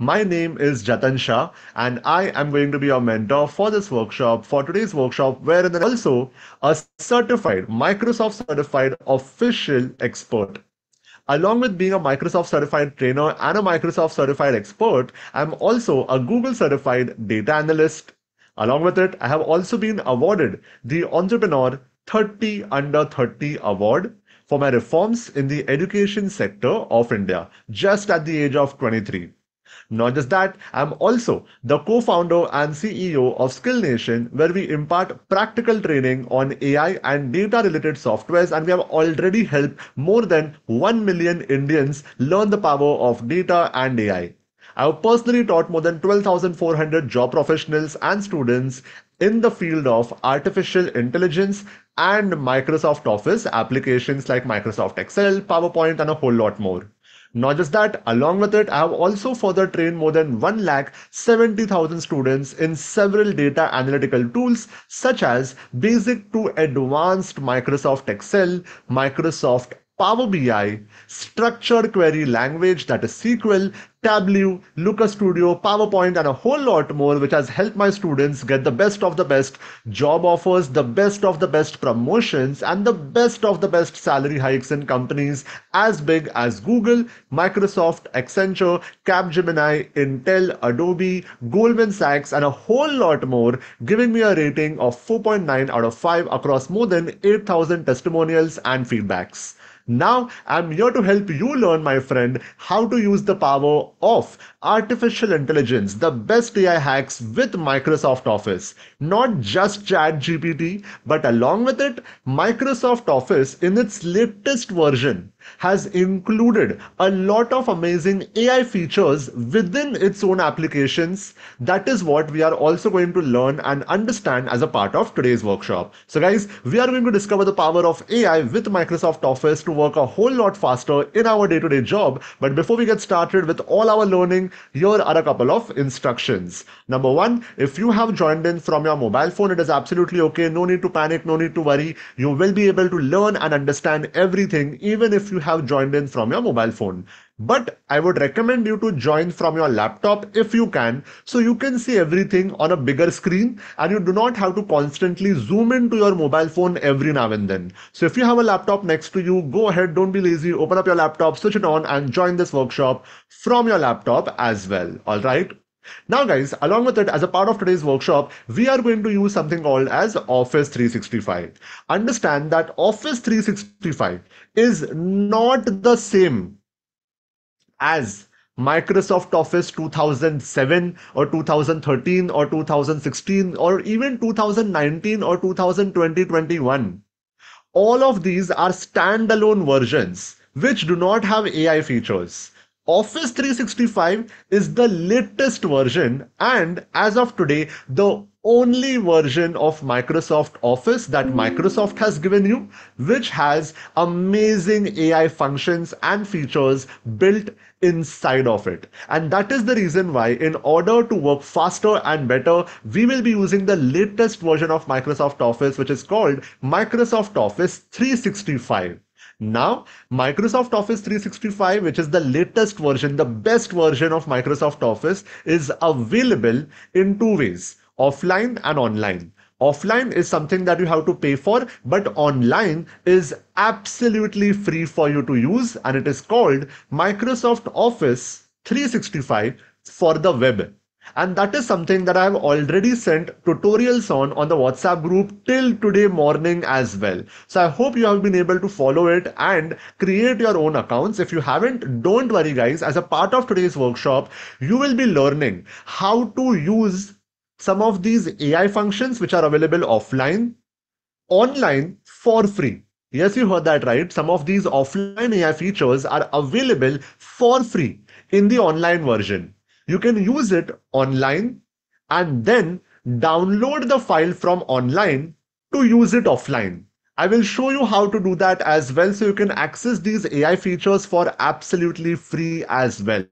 My name is Jatan Shah and I am going to be your mentor for this workshop, for today's workshop, wherein I'm also a certified, Microsoft certified official expert. Along with being a Microsoft certified trainer and a Microsoft certified expert, I'm also a Google certified data analyst. Along with it, I have also been awarded the Entrepreneur 30 Under 30 Award for my reforms in the education sector of India just at the age of 23. Not just that, I'm also the co founder and CEO of Skill Nation, where we impart practical training on AI and data related softwares. And we have already helped more than 1 million Indians learn the power of data and AI. I have personally taught more than 12,400 job professionals and students in the field of artificial intelligence and Microsoft Office applications like Microsoft Excel, PowerPoint, and a whole lot more. Not just that, along with it, I have also further trained more than 1 lakh 70,000 students in several data analytical tools such as basic to advanced Microsoft Excel, Microsoft Power BI, structured query language that is SQL, Tableau, Looker Studio, PowerPoint, and a whole lot more, which has helped my students get the best of the best job offers, the best of the best promotions, and the best of the best salary hikes in companies as big as Google, Microsoft, Accenture, Capgemini, Intel, Adobe, Goldman Sachs, and a whole lot more, giving me a rating of 4.9 out of 5 across more than 8,000 testimonials and feedbacks. Now, I'm here to help you learn, my friend, how to use the power of artificial intelligence, the best AI hacks with Microsoft Office. Not just ChatGPT, but along with it, Microsoft Office in its latest version has included a lot of amazing AI features within its own applications. That is what we are also going to learn and understand as a part of today's workshop. So guys, we are going to discover the power of AI with Microsoft Office to work a whole lot faster in our day-to-day job. But before we get started with all our learning, here are a couple of instructions. Number one, if you have joined in from your mobile phone, it is absolutely okay. No need to panic, no need to worry. You will be able to learn and understand everything, even if you have joined in from your mobile phone. But I would recommend you to join from your laptop if you can, so you can see everything on a bigger screen and you do not have to constantly zoom into your mobile phone every now and then. So if you have a laptop next to you, go ahead, don't be lazy, open up your laptop, switch it on and join this workshop from your laptop as well. All right. Now guys, along with it, as a part of today's workshop, we are going to use something called as Office 365. Understand that Office 365 is not the same as Microsoft Office 2007 or 2013 or 2016 or even 2019 or 2020-21. All of these are standalone versions which do not have AI features. Office 365 is the latest version and as of today the only version of Microsoft Office that Microsoft has given you which has amazing AI functions and features built inside of it. And that is the reason why in order to work faster and better we will be using the latest version of Microsoft Office which is called Microsoft Office 365. Now, Microsoft Office 365, which is the latest version, the best version of Microsoft Office, is available in two ways offline and online. Offline is something that you have to pay for, but online is absolutely free for you to use, and it is called Microsoft Office 365 for the web and that is something that I have already sent tutorials on on the WhatsApp group till today morning as well. So I hope you have been able to follow it and create your own accounts. If you haven't, don't worry guys. As a part of today's workshop, you will be learning how to use some of these AI functions which are available offline, online for free. Yes, you heard that right. Some of these offline AI features are available for free in the online version you can use it online and then download the file from online to use it offline. I will show you how to do that as well so you can access these AI features for absolutely free as well.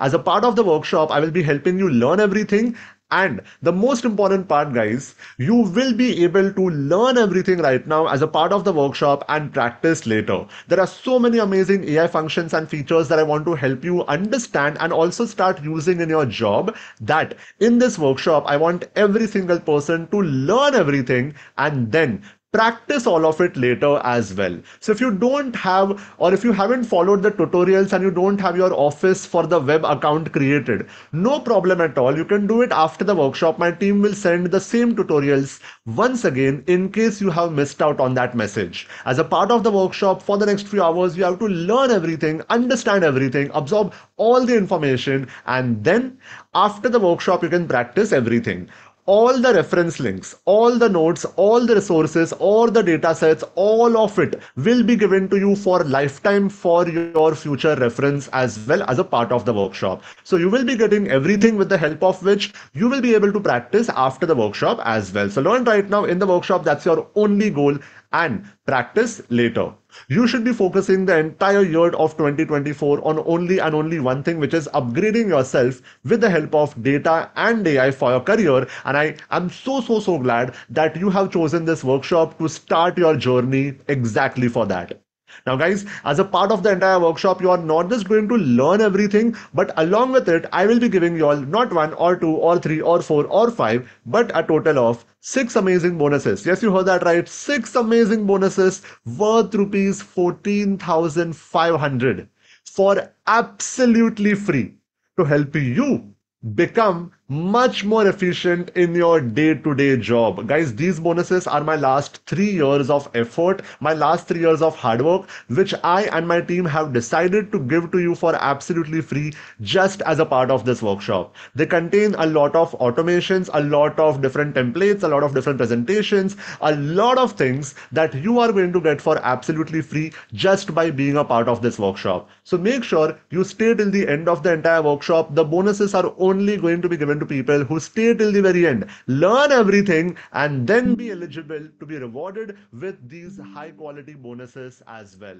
As a part of the workshop, I will be helping you learn everything And the most important part, guys, you will be able to learn everything right now as a part of the workshop and practice later. There are so many amazing AI functions and features that I want to help you understand and also start using in your job. That in this workshop, I want every single person to learn everything and then practice all of it later as well. So if you don't have or if you haven't followed the tutorials and you don't have your office for the web account created, no problem at all. You can do it after the workshop. My team will send the same tutorials once again in case you have missed out on that message. As a part of the workshop for the next few hours, you have to learn everything, understand everything, absorb all the information and then after the workshop you can practice everything all the reference links, all the notes, all the resources, all the data sets, all of it will be given to you for lifetime for your future reference as well as a part of the workshop. So you will be getting everything with the help of which you will be able to practice after the workshop as well. So learn right now in the workshop. That's your only goal and practice later. You should be focusing the entire year of 2024 on only and only one thing, which is upgrading yourself with the help of data and AI for your career. And I am so, so, so glad that you have chosen this workshop to start your journey exactly for that. Now, guys, as a part of the entire workshop, you are not just going to learn everything, but along with it, I will be giving you all not one or two or three or four or five, but a total of six amazing bonuses. Yes, you heard that right. Six amazing bonuses worth rupees 14,500 for absolutely free to help you become much more efficient in your day-to-day job. Guys these bonuses are my last three years of effort my last three years of hard work which i and my team have decided to give to you for absolutely free just as a part of this workshop. They contain a lot of automations a lot of different templates a lot of different presentations a lot of things that you are going to get for absolutely free just by being a part of this workshop. So make sure you stay till the end of the entire workshop. The bonuses are only going to be given to people who stay till the very end, learn everything, and then be eligible to be rewarded with these high quality bonuses as well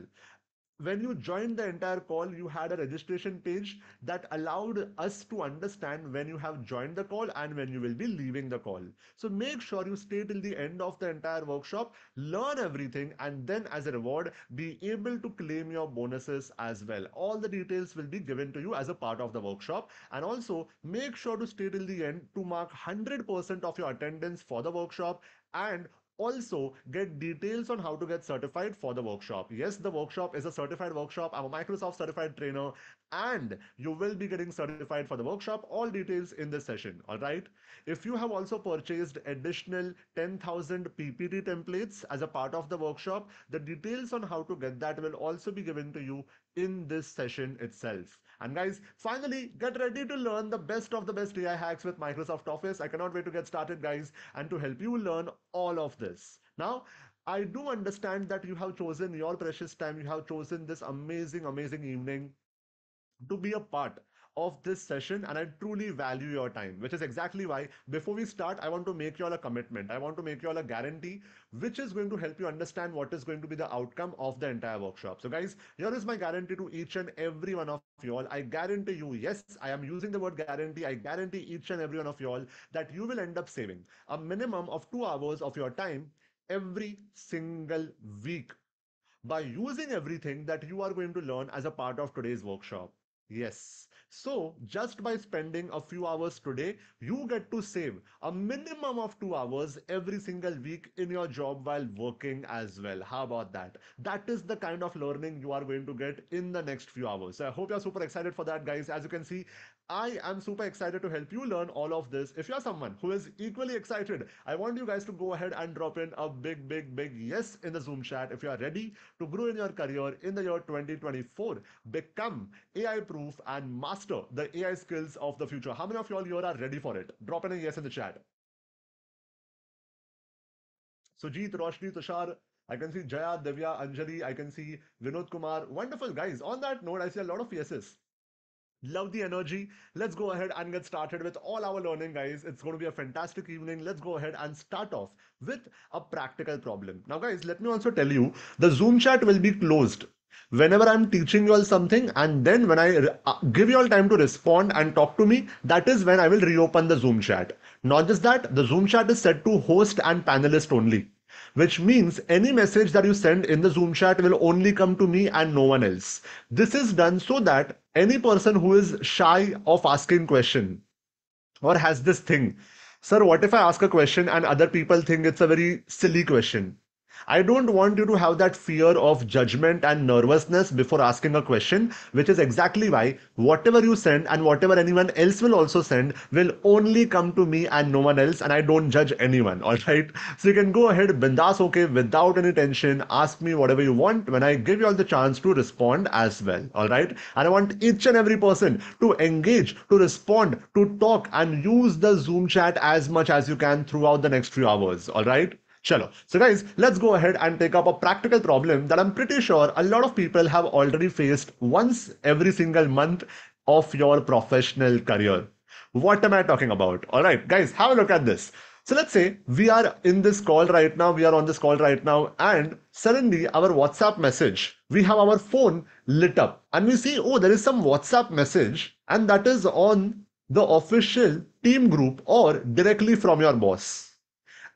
when you joined the entire call, you had a registration page that allowed us to understand when you have joined the call and when you will be leaving the call. So make sure you stay till the end of the entire workshop, learn everything, and then as a reward, be able to claim your bonuses as well. All the details will be given to you as a part of the workshop. And also make sure to stay till the end to mark 100% of your attendance for the workshop and also get details on how to get certified for the workshop. Yes, the workshop is a certified workshop. I'm a Microsoft certified trainer and you will be getting certified for the workshop. All details in this session. All right. If you have also purchased additional 10,000 PPT templates as a part of the workshop, the details on how to get that will also be given to you in this session itself. And guys, finally, get ready to learn the best of the best AI hacks with Microsoft Office. I cannot wait to get started, guys, and to help you learn all of this. Now, I do understand that you have chosen your precious time, you have chosen this amazing, amazing evening to be a part of this session and I truly value your time, which is exactly why before we start, I want to make you all a commitment. I want to make you all a guarantee, which is going to help you understand what is going to be the outcome of the entire workshop. So guys, here is my guarantee to each and every one of you all. I guarantee you, yes, I am using the word guarantee. I guarantee each and every one of you all that you will end up saving a minimum of two hours of your time every single week by using everything that you are going to learn as a part of today's workshop. Yes. So just by spending a few hours today, you get to save a minimum of two hours every single week in your job while working as well. How about that? That is the kind of learning you are going to get in the next few hours. So I hope you're super excited for that, guys. As you can see, I am super excited to help you learn all of this. If you're someone who is equally excited, I want you guys to go ahead and drop in a big, big, big yes in the Zoom chat. If you are ready to grow in your career in the year 2024, become AI proof and master the AI skills of the future. How many of you all here are ready for it? Drop in a yes in the chat. Sujit, Roshni, Tushar, I can see Jaya, Divya, Anjali, I can see Vinod Kumar. Wonderful guys. On that note, I see a lot of yeses. Love the energy. Let's go ahead and get started with all our learning, guys. It's going to be a fantastic evening. Let's go ahead and start off with a practical problem. Now, guys, let me also tell you the Zoom chat will be closed whenever I'm teaching you all something, and then when I uh, give you all time to respond and talk to me, that is when I will reopen the Zoom chat. Not just that, the Zoom chat is set to host and panelist only, which means any message that you send in the Zoom chat will only come to me and no one else. This is done so that any person who is shy of asking question or has this thing, sir, what if I ask a question and other people think it's a very silly question? I don't want you to have that fear of judgment and nervousness before asking a question, which is exactly why whatever you send and whatever anyone else will also send will only come to me and no one else, and I don't judge anyone. All right. So you can go ahead, bindas, okay, without any tension. Ask me whatever you want when I give you all the chance to respond as well. All right. And I want each and every person to engage, to respond, to talk, and use the Zoom chat as much as you can throughout the next few hours. All right. So guys, let's go ahead and take up a practical problem that I'm pretty sure a lot of people have already faced once every single month of your professional career. What am I talking about? All right, guys, have a look at this. So let's say we are in this call right now, we are on this call right now, and suddenly our WhatsApp message, we have our phone lit up and we see, oh, there is some WhatsApp message and that is on the official team group or directly from your boss.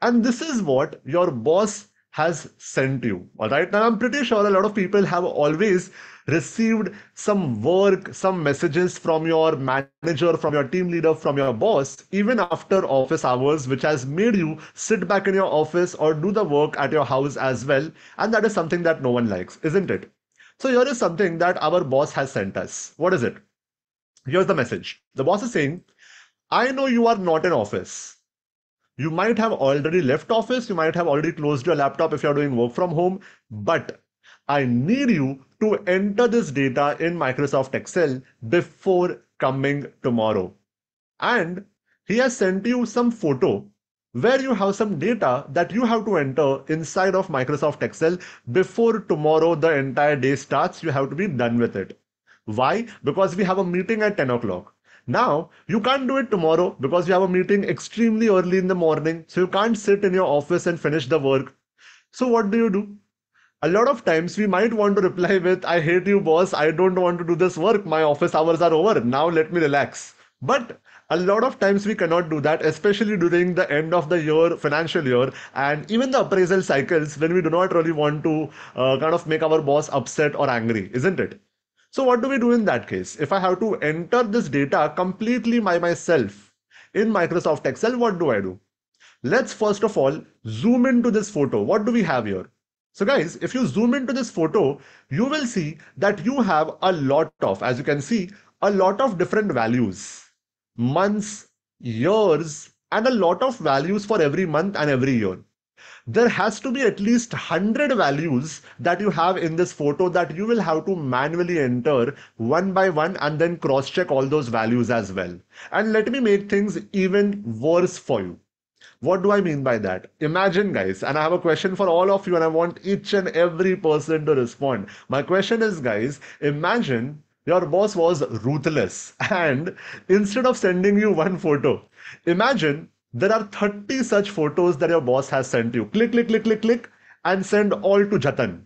And this is what your boss has sent you. All right. Now, I'm pretty sure a lot of people have always received some work, some messages from your manager, from your team leader, from your boss, even after office hours, which has made you sit back in your office or do the work at your house as well. And that is something that no one likes, isn't it? So, here is something that our boss has sent us. What is it? Here's the message the boss is saying, I know you are not in office you might have already left office, you might have already closed your laptop if you're doing work from home, but I need you to enter this data in Microsoft Excel before coming tomorrow. And he has sent you some photo where you have some data that you have to enter inside of Microsoft Excel before tomorrow the entire day starts. You have to be done with it. Why? Because we have a meeting at 10 o'clock. Now, you can't do it tomorrow because you have a meeting extremely early in the morning. So you can't sit in your office and finish the work. So what do you do? A lot of times we might want to reply with, I hate you, boss. I don't want to do this work. My office hours are over. Now let me relax. But a lot of times we cannot do that, especially during the end of the year, financial year, and even the appraisal cycles when we do not really want to uh, kind of make our boss upset or angry, isn't it? So what do we do in that case? If I have to enter this data completely by myself in Microsoft Excel, what do I do? Let's first of all zoom into this photo. What do we have here? So guys, if you zoom into this photo, you will see that you have a lot of, as you can see, a lot of different values, months, years, and a lot of values for every month and every year there has to be at least 100 values that you have in this photo that you will have to manually enter one by one and then cross check all those values as well. And let me make things even worse for you. What do I mean by that? Imagine, guys, and I have a question for all of you, and I want each and every person to respond. My question is, guys, imagine your boss was ruthless, and instead of sending you one photo, imagine there are 30 such photos that your boss has sent you. Click, click, click, click, click, and send all to Jatan.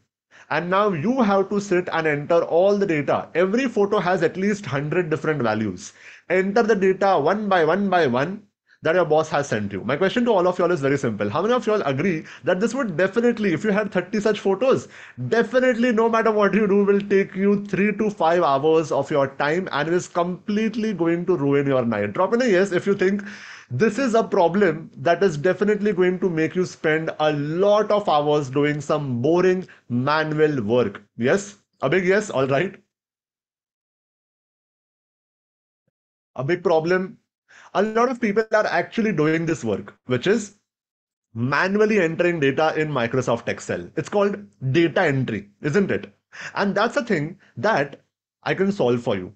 And now you have to sit and enter all the data. Every photo has at least 100 different values. Enter the data one by one by one that your boss has sent you. My question to all of y'all is very simple. How many of y'all agree that this would definitely, if you had 30 such photos, definitely no matter what you do, will take you three to five hours of your time and it is completely going to ruin your night? Drop in a yes if you think this is a problem that is definitely going to make you spend a lot of hours doing some boring manual work. Yes? A big yes? All right. A big problem. A lot of people are actually doing this work, which is manually entering data in Microsoft Excel. It's called data entry, isn't it? And that's a thing that I can solve for you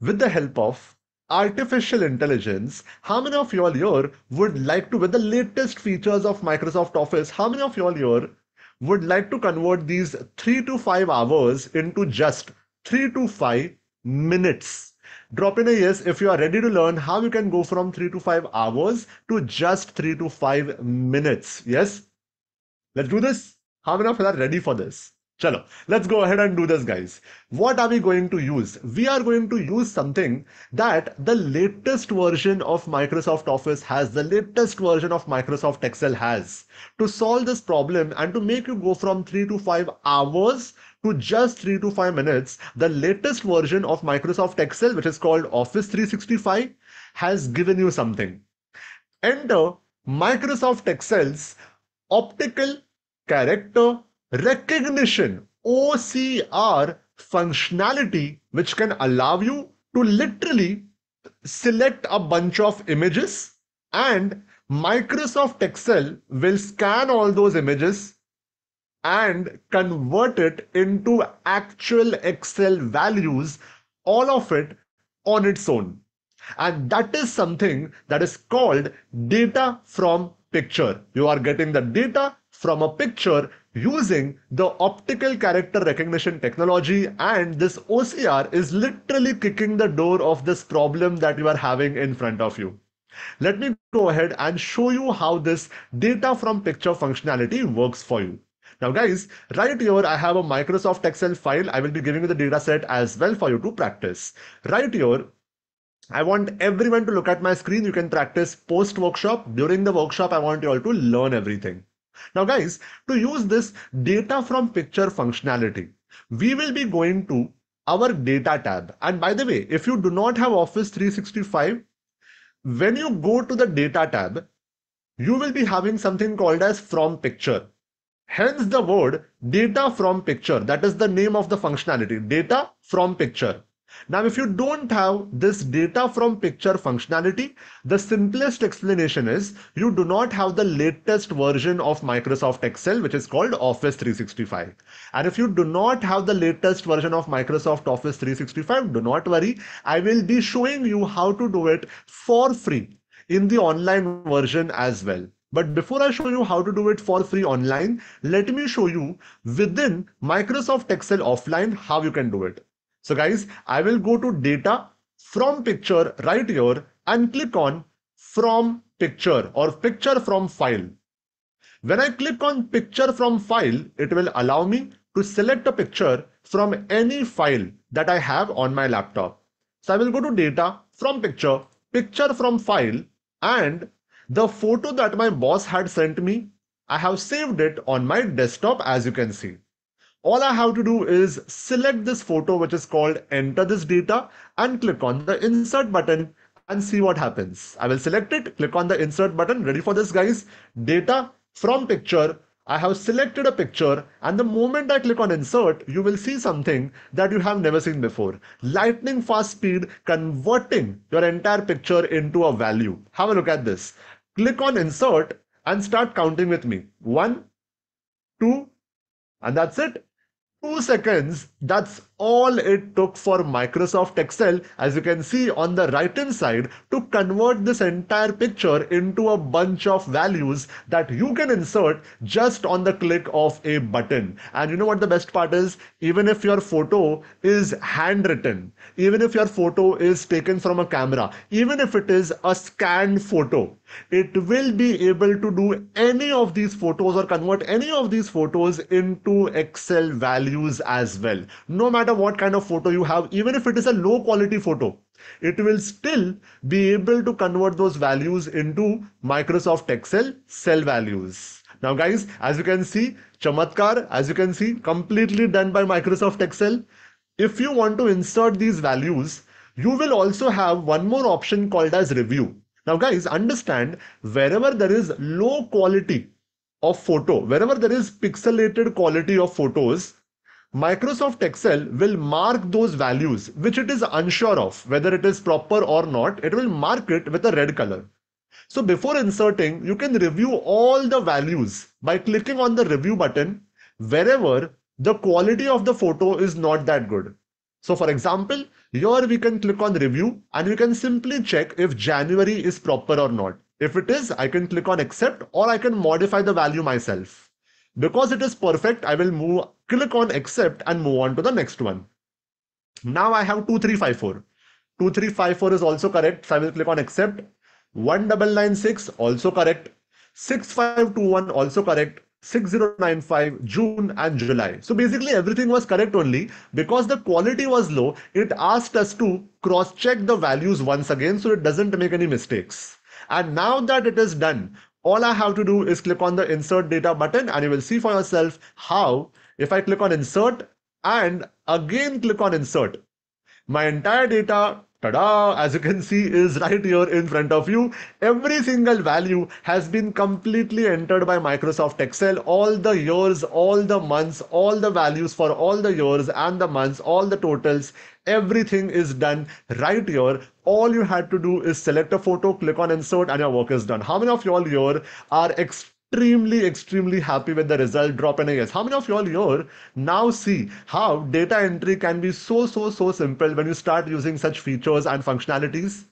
with the help of artificial intelligence, how many of y'all here would like to, with the latest features of Microsoft Office, how many of y'all here would like to convert these three to five hours into just three to five minutes? Drop in a yes if you are ready to learn how you can go from three to five hours to just three to five minutes. Yes? Let's do this. How many of you are ready for this? Chalo, let's go ahead and do this, guys. What are we going to use? We are going to use something that the latest version of Microsoft Office has, the latest version of Microsoft Excel has. To solve this problem and to make you go from 3 to 5 hours to just 3 to 5 minutes, the latest version of Microsoft Excel, which is called Office 365, has given you something. Enter Microsoft Excel's optical character recognition OCR functionality, which can allow you to literally select a bunch of images and Microsoft Excel will scan all those images and convert it into actual Excel values, all of it on its own. And that is something that is called data from picture. You are getting the data from a picture using the optical character recognition technology and this OCR is literally kicking the door of this problem that you are having in front of you. Let me go ahead and show you how this data from picture functionality works for you. Now guys, right here I have a Microsoft Excel file. I will be giving you the data set as well for you to practice. Right here, I want everyone to look at my screen. You can practice post workshop. During the workshop, I want you all to learn everything. Now guys, to use this data from picture functionality, we will be going to our data tab. And by the way, if you do not have Office 365, when you go to the data tab, you will be having something called as from picture. Hence the word data from picture. That is the name of the functionality, data from picture. Now, if you don't have this data from picture functionality, the simplest explanation is you do not have the latest version of Microsoft Excel, which is called Office 365. And if you do not have the latest version of Microsoft Office 365, do not worry. I will be showing you how to do it for free in the online version as well. But before I show you how to do it for free online, let me show you within Microsoft Excel offline how you can do it. So guys, I will go to data from picture right here and click on from picture or picture from file. When I click on picture from file, it will allow me to select a picture from any file that I have on my laptop. So I will go to data from picture, picture from file and the photo that my boss had sent me, I have saved it on my desktop as you can see all I have to do is select this photo which is called enter this data and click on the insert button and see what happens. I will select it, click on the insert button. Ready for this guys? Data from picture. I have selected a picture and the moment I click on insert, you will see something that you have never seen before. Lightning fast speed converting your entire picture into a value. Have a look at this. Click on insert and start counting with me. One, two, and that's it two seconds. That's all it took for Microsoft Excel, as you can see on the right hand side, to convert this entire picture into a bunch of values that you can insert just on the click of a button. And you know what the best part is? Even if your photo is handwritten, even if your photo is taken from a camera, even if it is a scanned photo, it will be able to do any of these photos or convert any of these photos into Excel values as well. No matter what kind of photo you have, even if it is a low quality photo, it will still be able to convert those values into Microsoft Excel cell values. Now guys, as you can see, Chamatkar, as you can see, completely done by Microsoft Excel. If you want to insert these values, you will also have one more option called as review. Now guys, understand wherever there is low quality of photo, wherever there is pixelated quality of photos, Microsoft Excel will mark those values which it is unsure of whether it is proper or not. It will mark it with a red color. So before inserting, you can review all the values by clicking on the review button wherever the quality of the photo is not that good. So for example, here we can click on review and we can simply check if January is proper or not. If it is, I can click on accept or I can modify the value myself. Because it is perfect, I will move, click on accept and move on to the next one. Now I have 2354. 2354 is also correct. So I will click on accept. 1996 also correct. 6521 also correct. 6095 June and July. So basically everything was correct only because the quality was low. It asked us to cross check the values once again so it doesn't make any mistakes. And now that it is done, all I have to do is click on the insert data button and you will see for yourself how if I click on insert and again click on insert, my entire data tada as you can see is right here in front of you. Every single value has been completely entered by microsoft excel. All the years all the months all the values for all the years and the months all the totals everything is done right here. All you had to do is select a photo click on insert and your work is done. How many of you all here are extremely, extremely extremely happy with the result. Drop in a yes. How many of you all here now see how data entry can be so, so, so simple when you start using such features and functionalities?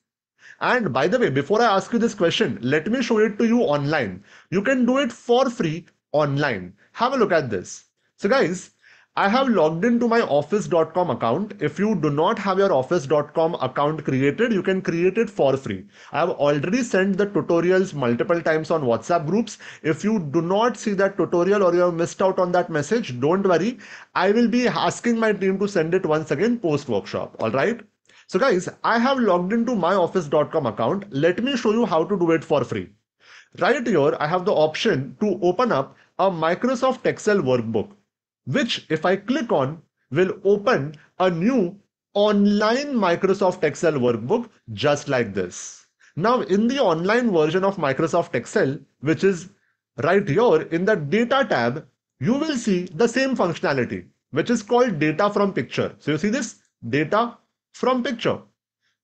And by the way, before I ask you this question, let me show it to you online. You can do it for free online. Have a look at this. So guys, I have logged into my office.com account. If you do not have your office.com account created, you can create it for free. I have already sent the tutorials multiple times on WhatsApp groups. If you do not see that tutorial or you have missed out on that message, don't worry. I will be asking my team to send it once again post workshop. All right. So guys, I have logged into my office.com account. Let me show you how to do it for free. Right here, I have the option to open up a Microsoft Excel workbook which if I click on will open a new online Microsoft Excel workbook just like this. Now in the online version of Microsoft Excel, which is right here in the data tab, you will see the same functionality, which is called data from picture. So you see this data from picture.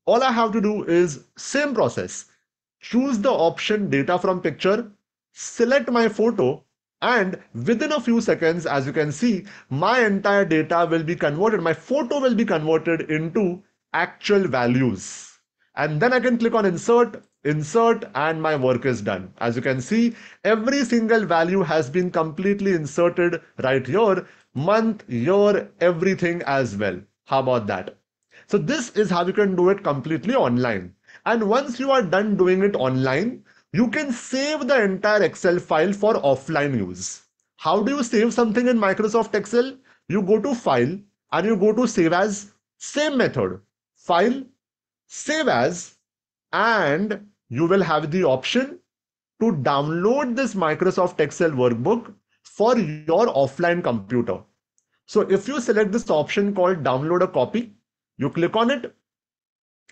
All I have to do is same process. Choose the option data from picture, select my photo and within a few seconds as you can see my entire data will be converted my photo will be converted into actual values. And then I can click on insert insert and my work is done. As you can see every single value has been completely inserted right here month year everything as well. How about that? So this is how you can do it completely online. And once you are done doing it online you can save the entire Excel file for offline use. How do you save something in Microsoft Excel? You go to File and you go to Save As. Same method. File, Save As, and you will have the option to download this Microsoft Excel workbook for your offline computer. So if you select this option called download a copy, you click on it,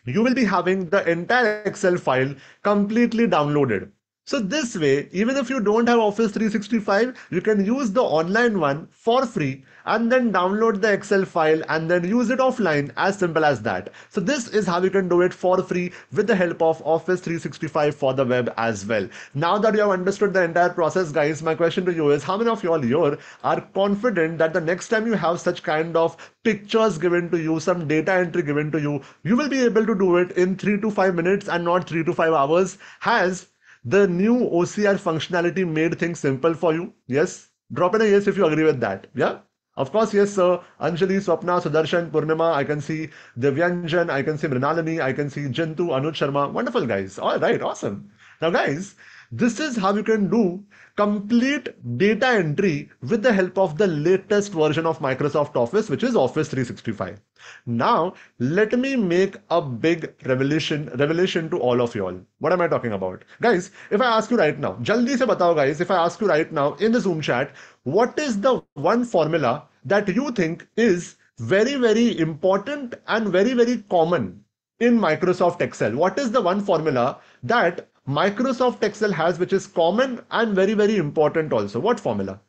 you will be having the entire Excel file completely downloaded. So this way, even if you don't have Office 365, you can use the online one for free and then download the Excel file and then use it offline as simple as that. So this is how you can do it for free with the help of Office 365 for the web as well. Now that you have understood the entire process, guys, my question to you is how many of you all here are confident that the next time you have such kind of pictures given to you, some data entry given to you, you will be able to do it in three to five minutes and not three to five hours has the new OCR functionality made things simple for you. Yes? Drop in a yes if you agree with that. Yeah? Of course, yes, sir. Anjali, Swapna, Sudarshan, Purnima, I can see Divyanjan, I can see Mrinalini, I can see Jintu, Anuj Sharma. Wonderful, guys. All right, awesome. Now, guys, this is how you can do complete data entry with the help of the latest version of Microsoft Office, which is Office 365. Now, let me make a big revelation, revelation to all of you all. What am I talking about? Guys, if I ask you right now, jaldi se batao guys, if I ask you right now in the Zoom chat, what is the one formula that you think is very, very important and very, very common in Microsoft Excel? What is the one formula that Microsoft Excel has, which is common and very, very important also. What formula?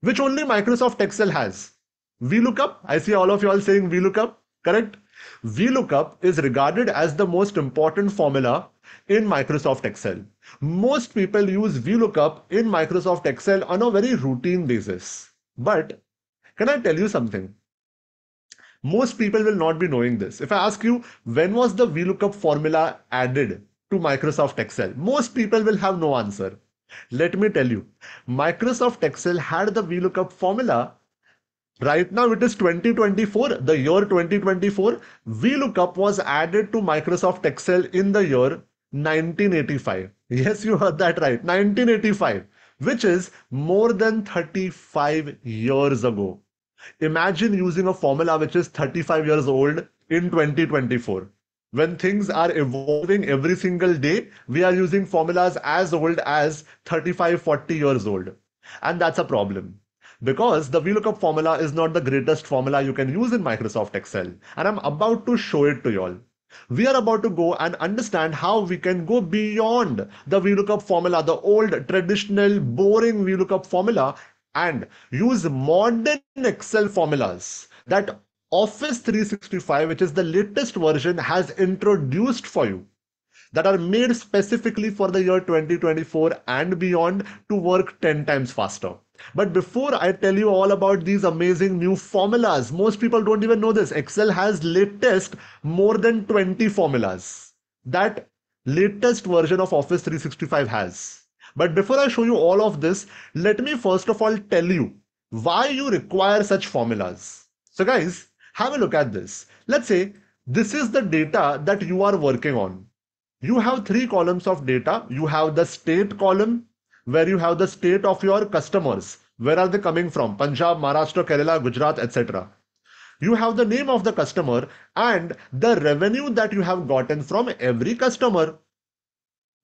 Which only Microsoft Excel has. VLOOKUP. I see all of you all saying VLOOKUP, correct? VLOOKUP is regarded as the most important formula in Microsoft Excel. Most people use VLOOKUP in Microsoft Excel on a very routine basis. But can I tell you something? Most people will not be knowing this. If I ask you, when was the VLOOKUP formula added to Microsoft Excel? Most people will have no answer. Let me tell you, Microsoft Excel had the VLOOKUP formula. Right now it is 2024, the year 2024. VLOOKUP was added to Microsoft Excel in the year 1985. Yes, you heard that right. 1985. which is more than 35 years ago. Imagine using a formula which is 35 years old in 2024. When things are evolving every single day, we are using formulas as old as 35, 40 years old. And that's a problem because the VLOOKUP formula is not the greatest formula you can use in Microsoft Excel. And I'm about to show it to y'all. We are about to go and understand how we can go beyond the VLOOKUP formula, the old traditional boring VLOOKUP formula and use modern Excel formulas that Office 365, which is the latest version, has introduced for you that are made specifically for the year 2024 and beyond to work 10 times faster. But before I tell you all about these amazing new formulas, most people don't even know this. Excel has latest more than 20 formulas that latest version of Office 365 has. But before I show you all of this, let me first of all tell you why you require such formulas. So guys, have a look at this. Let's say this is the data that you are working on. You have three columns of data. You have the state column, where you have the state of your customers. Where are they coming from? Punjab, Maharashtra, Kerala, Gujarat, etc. You have the name of the customer and the revenue that you have gotten from every customer.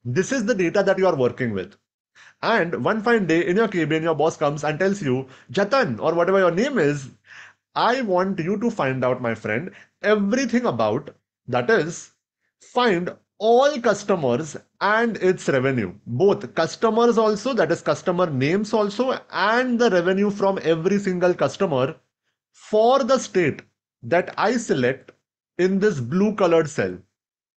This is the data that you are working with. And one fine day in your cabin, your boss comes and tells you, Jatan, or whatever your name is, I want you to find out, my friend, everything about that is, find all customers and its revenue both customers also that is customer names also and the revenue from every single customer for the state that I select in this blue colored cell.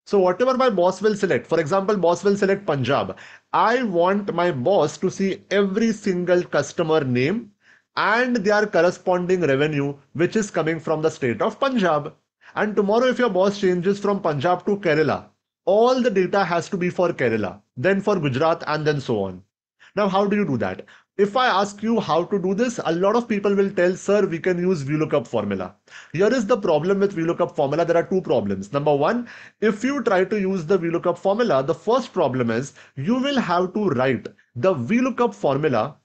So whatever my boss will select, for example, boss will select Punjab. I want my boss to see every single customer name and their corresponding revenue, which is coming from the state of Punjab. And tomorrow, if your boss changes from Punjab to Kerala, all the data has to be for Kerala, then for Gujarat, and then so on. Now, how do you do that? If I ask you how to do this, a lot of people will tell, sir, we can use VLOOKUP formula. Here is the problem with VLOOKUP formula. There are two problems. Number one, if you try to use the VLOOKUP formula, the first problem is you will have to write the VLOOKUP formula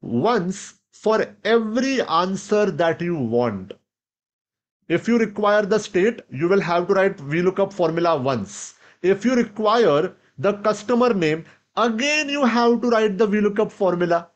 once for every answer that you want. If you require the state, you will have to write VLOOKUP formula once. If you require the customer name, again you have to write the VLOOKUP formula.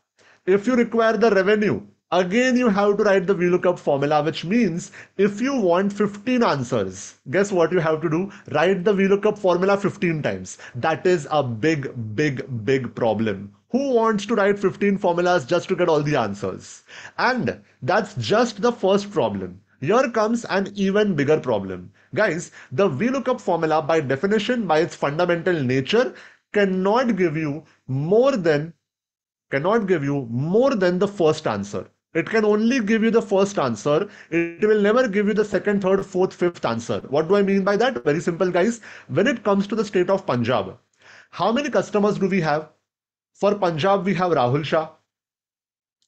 If you require the revenue, again you have to write the VLOOKUP formula, which means if you want 15 answers, guess what you have to do? Write the VLOOKUP formula 15 times. That is a big, big, big problem. Who wants to write 15 formulas just to get all the answers? And that's just the first problem. Here comes an even bigger problem. Guys, the VLOOKUP formula by definition, by its fundamental nature, cannot give you more than cannot give you more than the first answer. It can only give you the first answer. It will never give you the second, third, fourth, fifth answer. What do I mean by that? Very simple, guys. When it comes to the state of Punjab, how many customers do we have? For Punjab, we have Rahul Shah,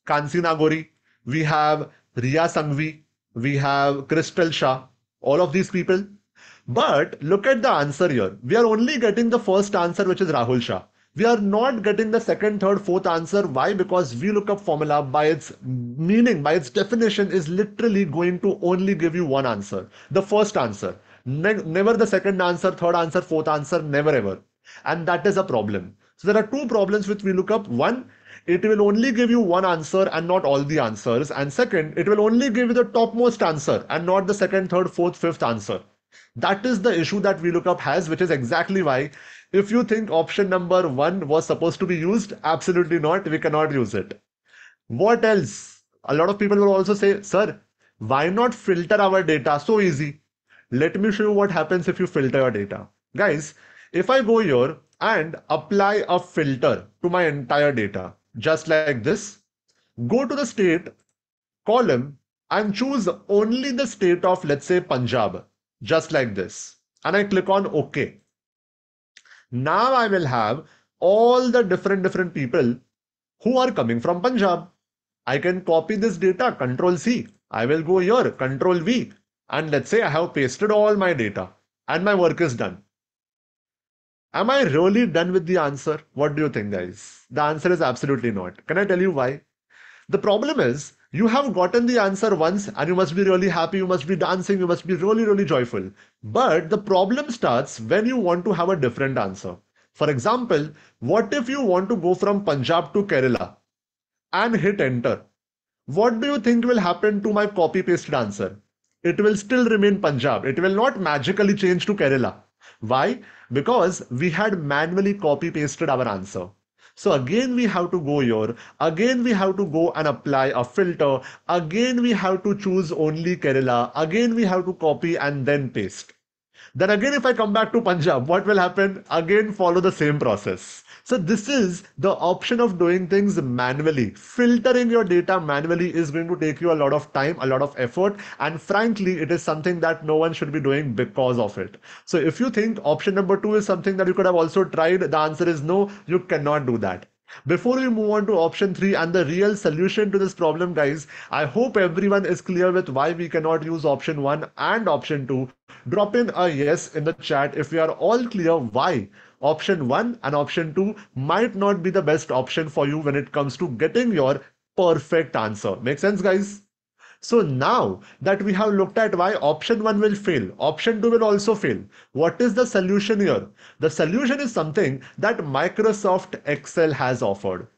Kansi Nagori, we have Riya Sangvi, we have Crystal Shah, all of these people. But look at the answer here. We are only getting the first answer, which is Rahul Shah. We are not getting the second, third, fourth answer. Why? Because VLOOKUP formula by its meaning, by its definition is literally going to only give you one answer. The first answer. Ne never the second answer, third answer, fourth answer, never ever. And that is a problem. So there are two problems with VLOOKUP. One, it will only give you one answer and not all the answers. And second, it will only give you the topmost answer and not the second, third, fourth, fifth answer. That is the issue that VLOOKUP has, which is exactly why if you think option number one was supposed to be used, absolutely not. We cannot use it. What else? A lot of people will also say, sir, why not filter our data? So easy. Let me show you what happens if you filter your data. Guys, if I go here and apply a filter to my entire data, just like this. Go to the state column and choose only the state of, let's say, Punjab, just like this. And I click on OK. Now I will have all the different, different people who are coming from Punjab. I can copy this data, Control C. I will go here, Control V. And let's say I have pasted all my data and my work is done. Am I really done with the answer? What do you think, guys? The answer is absolutely not. Can I tell you why? The problem is you have gotten the answer once and you must be really happy, you must be dancing, you must be really, really joyful. But the problem starts when you want to have a different answer. For example, what if you want to go from Punjab to Kerala and hit enter? What do you think will happen to my copy pasted answer? It will still remain Punjab. It will not magically change to Kerala. Why? Because we had manually copy pasted our answer. So again, we have to go here. Again, we have to go and apply a filter. Again, we have to choose only Kerala. Again, we have to copy and then paste. Then again, if I come back to Punjab, what will happen? Again, follow the same process. So this is the option of doing things manually. Filtering your data manually is going to take you a lot of time, a lot of effort, and frankly, it is something that no one should be doing because of it. So if you think option number two is something that you could have also tried, the answer is no, you cannot do that. Before we move on to option 3 and the real solution to this problem guys, I hope everyone is clear with why we cannot use option 1 and option 2. Drop in a yes in the chat if we are all clear why option 1 and option 2 might not be the best option for you when it comes to getting your perfect answer. Make sense, guys? So now that we have looked at why option 1 will fail, option 2 will also fail. What is the solution here? The solution is something that Microsoft Excel has offered.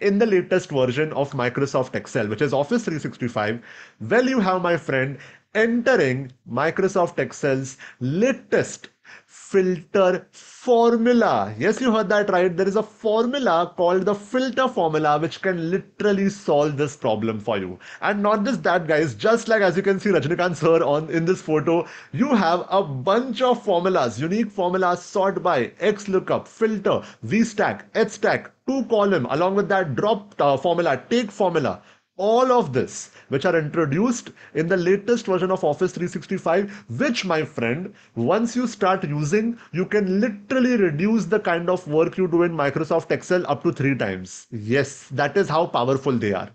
In the latest version of Microsoft Excel, which is Office 365, well, you have my friend entering Microsoft Excel's latest filter formula. Yes, you heard that right. There is a formula called the filter formula which can literally solve this problem for you. And not just that, guys, just like as you can see Rajnikant sir on in this photo, you have a bunch of formulas, unique formulas sort by XLOOKUP, filter, VStack, HStack, two column, along with that drop uh, formula, take formula all of this which are introduced in the latest version of Office 365 which my friend once you start using you can literally reduce the kind of work you do in Microsoft Excel up to 3 times. Yes that is how powerful they are.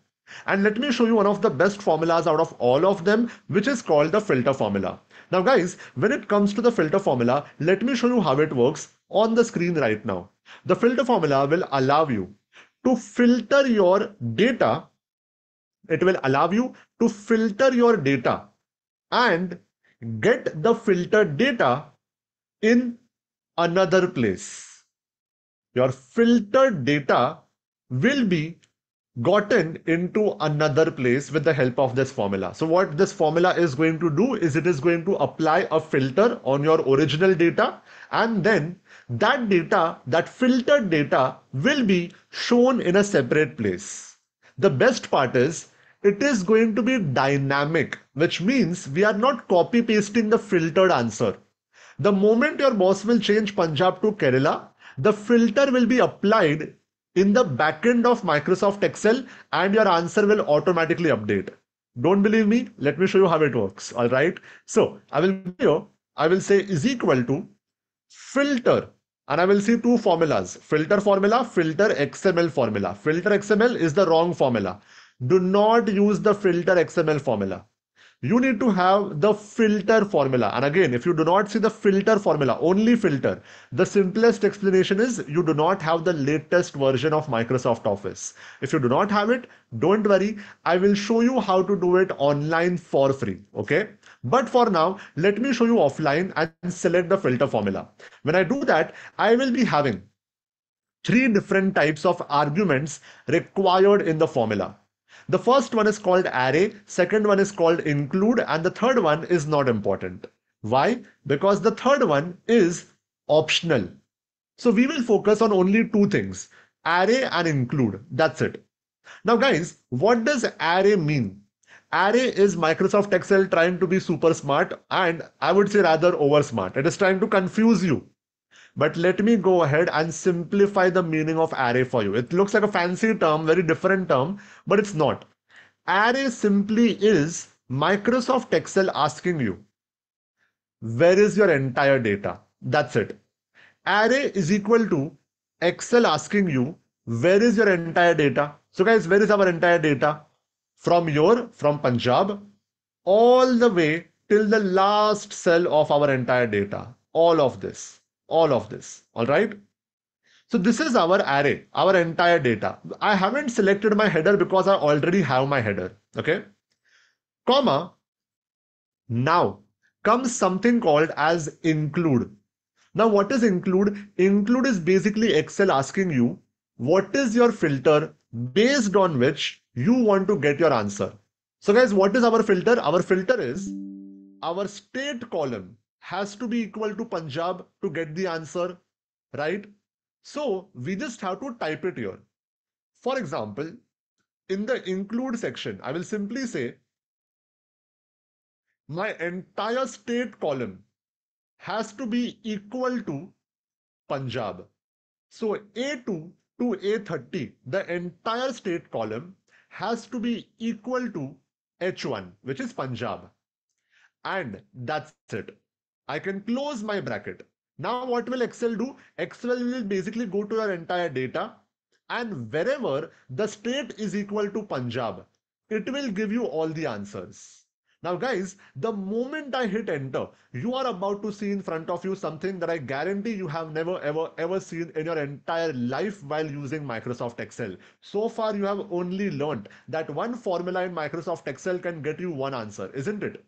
And let me show you one of the best formulas out of all of them which is called the filter formula. Now guys when it comes to the filter formula let me show you how it works on the screen right now. The filter formula will allow you to filter your data it will allow you to filter your data and get the filtered data in another place. Your filtered data will be gotten into another place with the help of this formula. So what this formula is going to do is it is going to apply a filter on your original data and then that data, that filtered data will be shown in a separate place. The best part is it is going to be dynamic, which means we are not copy pasting the filtered answer. The moment your boss will change Punjab to Kerala, the filter will be applied in the backend of Microsoft Excel and your answer will automatically update. Don't believe me? Let me show you how it works. All right. So I will I will say is equal to filter and I will see two formulas filter formula, filter XML formula. Filter XML is the wrong formula do not use the filter XML formula. You need to have the filter formula. And again, if you do not see the filter formula, only filter, the simplest explanation is you do not have the latest version of Microsoft Office. If you do not have it, don't worry. I will show you how to do it online for free. Okay. But for now, let me show you offline and select the filter formula. When I do that, I will be having three different types of arguments required in the formula. The first one is called array, second one is called include, and the third one is not important. Why? Because the third one is optional. So we will focus on only two things, array and include. That's it. Now guys, what does array mean? Array is Microsoft Excel trying to be super smart and I would say rather over smart. It is trying to confuse you. But let me go ahead and simplify the meaning of array for you. It looks like a fancy term, very different term, but it's not. Array simply is Microsoft Excel asking you, where is your entire data? That's it. Array is equal to Excel asking you, where is your entire data? So guys, where is our entire data? From your, from Punjab, all the way till the last cell of our entire data. All of this. All of this. All right. So this is our array, our entire data. I haven't selected my header because I already have my header. Okay. Comma. Now comes something called as include. Now, what is include? Include is basically Excel asking you what is your filter based on which you want to get your answer. So guys, what is our filter? Our filter is our state column has to be equal to Punjab to get the answer, right? So we just have to type it here. For example, in the include section, I will simply say my entire state column has to be equal to Punjab. So A2 to A30, the entire state column has to be equal to H1, which is Punjab. And that's it. I can close my bracket. Now what will Excel do? Excel will basically go to your entire data and wherever the state is equal to Punjab, it will give you all the answers. Now guys, the moment I hit enter, you are about to see in front of you something that I guarantee you have never ever ever seen in your entire life while using Microsoft Excel. So far you have only learned that one formula in Microsoft Excel can get you one answer, isn't it?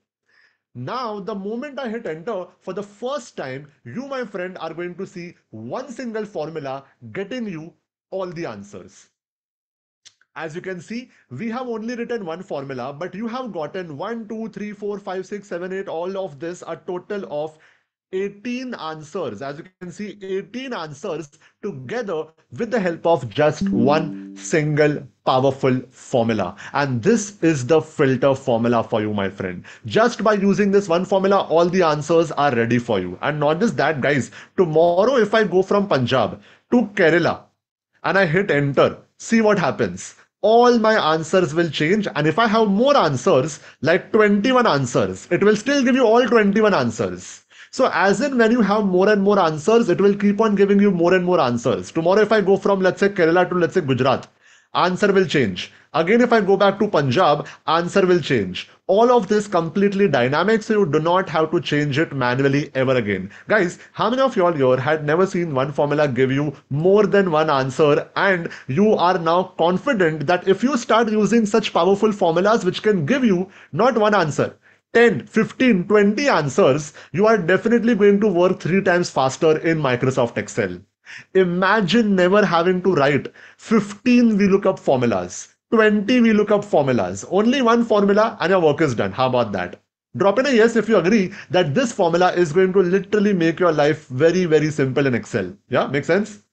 Now, the moment I hit enter, for the first time, you, my friend, are going to see one single formula getting you all the answers. As you can see, we have only written one formula, but you have gotten 1, 2, 3, 4, 5, 6, 7, 8, all of this, a total of 18 answers. As you can see, 18 answers together with the help of just one single powerful formula. And this is the filter formula for you, my friend. Just by using this one formula, all the answers are ready for you. And not just that, guys. Tomorrow, if I go from Punjab to Kerala and I hit enter, see what happens all my answers will change. And if I have more answers, like 21 answers, it will still give you all 21 answers. So as in when you have more and more answers, it will keep on giving you more and more answers. Tomorrow, if I go from, let's say, Kerala to, let's say, Gujarat, answer will change. Again, if I go back to Punjab, answer will change. All of this completely dynamic, so you do not have to change it manually ever again. Guys, how many of y'all here had never seen one formula give you more than one answer and you are now confident that if you start using such powerful formulas which can give you not one answer, 10, 15, 20 answers, you are definitely going to work three times faster in Microsoft Excel. Imagine never having to write 15 VLOOKUP formulas, 20 VLOOKUP formulas, only one formula and your work is done. How about that? Drop in a yes if you agree that this formula is going to literally make your life very, very simple in Excel. Yeah, make sense?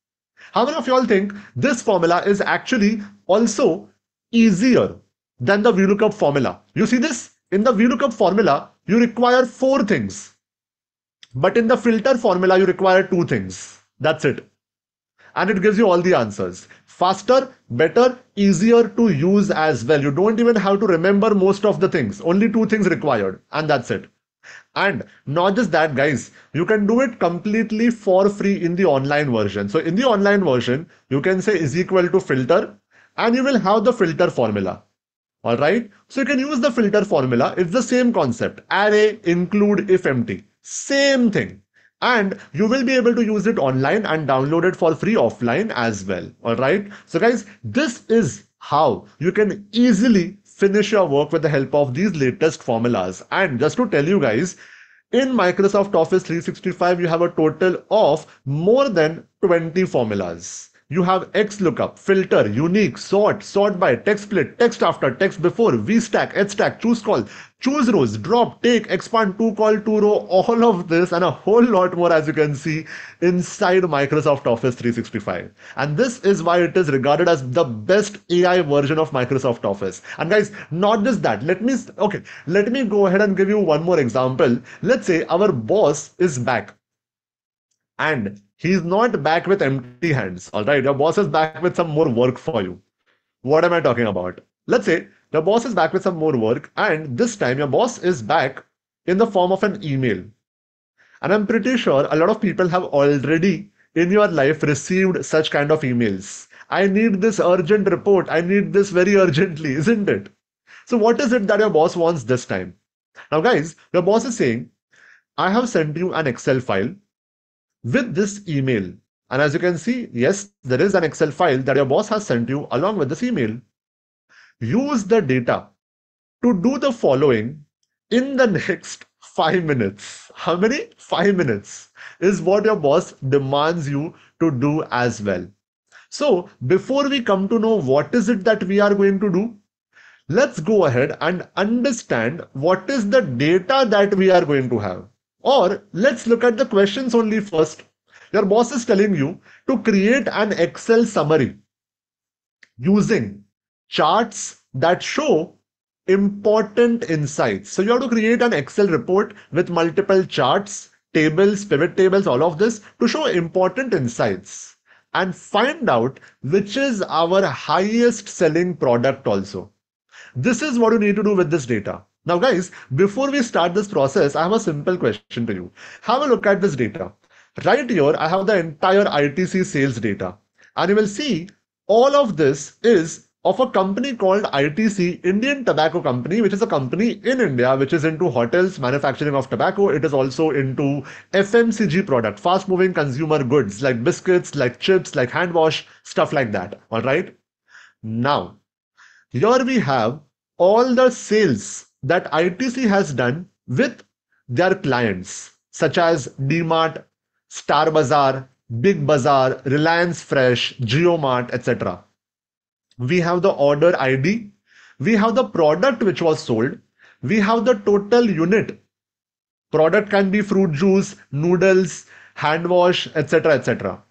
How many of y'all think this formula is actually also easier than the VLOOKUP formula? You see this? In the VLOOKUP formula, you require four things. But in the filter formula, you require two things. That's it. And it gives you all the answers. Faster, better, easier to use as well. You don't even have to remember most of the things. Only two things required. And that's it. And not just that, guys, you can do it completely for free in the online version. So in the online version, you can say is equal to filter and you will have the filter formula. All right. So you can use the filter formula. It's the same concept. Array include if empty. Same thing and you will be able to use it online and download it for free offline as well all right so guys this is how you can easily finish your work with the help of these latest formulas and just to tell you guys in Microsoft Office 365 you have a total of more than 20 formulas you have XLOOKUP, filter, unique, sort, sort by, text split, text after, text before, VStack, HStack, choose call, choose rows, drop, take, expand, to call, to row, all of this and a whole lot more as you can see inside Microsoft Office 365. And this is why it is regarded as the best AI version of Microsoft Office. And guys, not just that, let me, okay, let me go ahead and give you one more example. Let's say our boss is back and he's not back with empty hands. All right, your boss is back with some more work for you. What am I talking about? Let's say your boss is back with some more work, and this time your boss is back in the form of an email. And I'm pretty sure a lot of people have already in your life received such kind of emails. I need this urgent report. I need this very urgently, isn't it? So, what is it that your boss wants this time? Now, guys, your boss is saying, I have sent you an Excel file with this email. And as you can see, yes, there is an Excel file that your boss has sent you along with this email. Use the data to do the following in the next five minutes. How many? Five minutes is what your boss demands you to do as well. So before we come to know what is it that we are going to do, let's go ahead and understand what is the data that we are going to have. Or let's look at the questions only first. Your boss is telling you to create an Excel summary using charts that show important insights. So you have to create an Excel report with multiple charts, tables, pivot tables, all of this to show important insights and find out which is our highest selling product also. This is what you need to do with this data. Now guys, before we start this process, I have a simple question to you. Have a look at this data. Right here, I have the entire ITC sales data. And you will see all of this is of a company called ITC, Indian Tobacco Company, which is a company in India which is into hotels, manufacturing of tobacco. It is also into FMCG product, fast moving consumer goods like biscuits, like chips, like hand wash, stuff like that. All right. Now, here we have all the sales that ITC has done with their clients, such as DMart, Star Bazaar, Big Bazaar, Reliance Fresh, JioMart, etc we have the order ID, we have the product which was sold, we have the total unit. Product can be fruit juice, noodles, hand wash, etc. etc.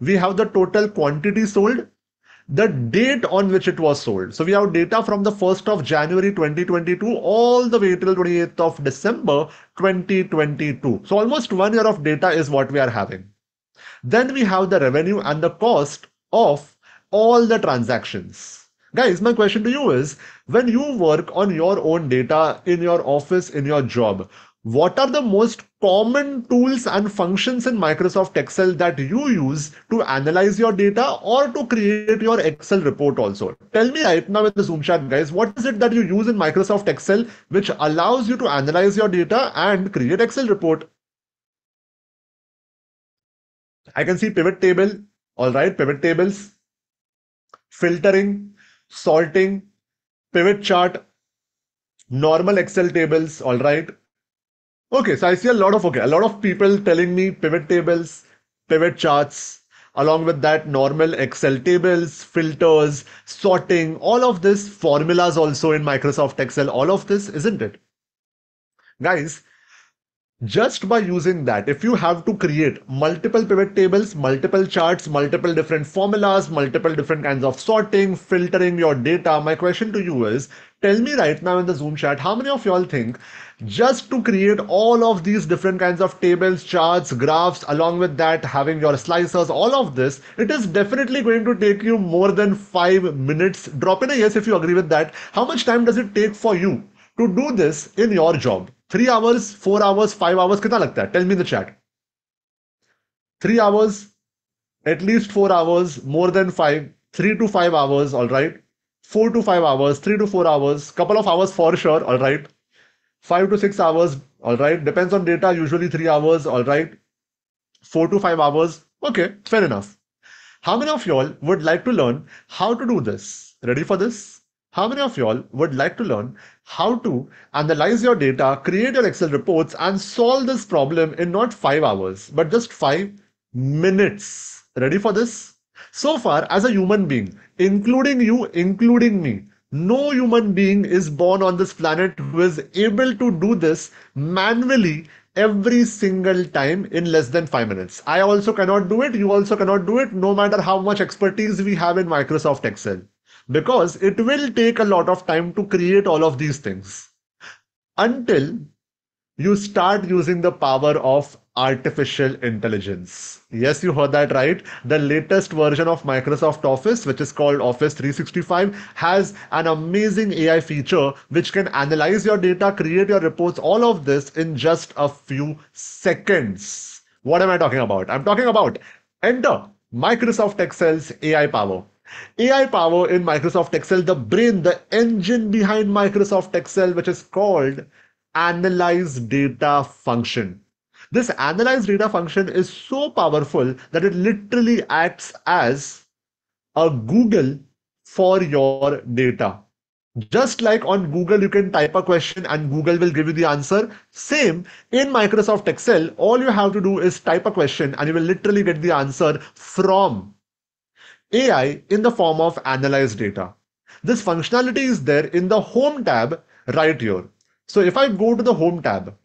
We have the total quantity sold, the date on which it was sold. So we have data from the 1st of January 2022 all the way till 28th of December 2022. So almost one year of data is what we are having. Then we have the revenue and the cost of all the transactions. Guys, my question to you is when you work on your own data in your office, in your job, what are the most common tools and functions in Microsoft Excel that you use to analyze your data or to create your Excel report also? Tell me right now in the Zoom chat, guys, what is it that you use in Microsoft Excel which allows you to analyze your data and create Excel report? I can see pivot table. All right, pivot tables filtering, sorting, pivot chart, normal Excel tables, all right. Okay, so I see a lot of, okay, a lot of people telling me pivot tables, pivot charts, along with that normal Excel tables, filters, sorting, all of this formulas also in Microsoft Excel, all of this, isn't it? Guys, just by using that, if you have to create multiple pivot tables, multiple charts, multiple different formulas, multiple different kinds of sorting, filtering your data, my question to you is, Tell me right now in the Zoom chat, how many of y'all think just to create all of these different kinds of tables, charts, graphs, along with that having your slicers, all of this, it is definitely going to take you more than five minutes. Drop in a yes if you agree with that. How much time does it take for you to do this in your job? Three hours, four hours, five hours, kitna lagta hai? Tell me in the chat. Three hours, at least four hours, more than five, three to five hours, all right? Four to five hours, three to four hours, couple of hours for sure, all right. Five to six hours, all right. Depends on data, usually three hours, all right. Four to five hours, okay, fair enough. How many of y'all would like to learn how to do this? Ready for this? How many of y'all would like to learn how to analyze your data, create your Excel reports, and solve this problem in not five hours, but just five minutes? Ready for this? So far, as a human being, including you, including me, no human being is born on this planet who is able to do this manually every single time in less than five minutes. I also cannot do it. You also cannot do it, no matter how much expertise we have in Microsoft Excel because it will take a lot of time to create all of these things until you start using the power of artificial intelligence. Yes, you heard that right. The latest version of Microsoft Office, which is called Office 365, has an amazing AI feature which can analyze your data, create your reports, all of this in just a few seconds. What am I talking about? I'm talking about enter Microsoft Excel's AI power. AI power in Microsoft Excel, the brain, the engine behind Microsoft Excel, which is called analyze data function. This analyze data function is so powerful that it literally acts as a Google for your data. Just like on Google, you can type a question and Google will give you the answer. Same in Microsoft Excel, all you have to do is type a question and you will literally get the answer from AI in the form of analyze data. This functionality is there in the Home tab right here. So if I go to the Home tab,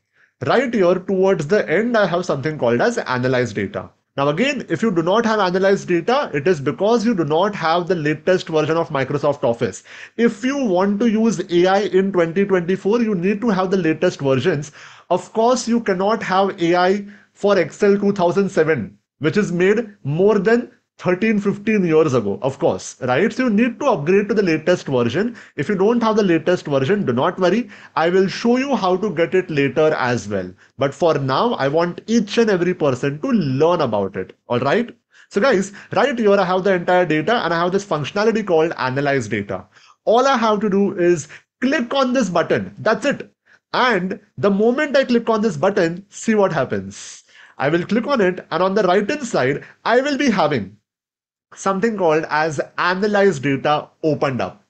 right here towards the end, I have something called as Analyze Data. Now again, if you do not have analyzed data, it is because you do not have the latest version of Microsoft Office. If you want to use AI in 2024, you need to have the latest versions. Of course, you cannot have AI for Excel 2007, which is made more than 13 15 years ago of course right? So you need to upgrade to the latest version. If you don't have the latest version do not worry. I will show you how to get it later as well. But for now i want each and every person to learn about it. All right? So guys right here i have the entire data and i have this functionality called analyze data. All i have to do is click on this button. That's it. And the moment i click on this button see what happens. I will click on it and on the right hand side, I will be having something called as analyze data opened up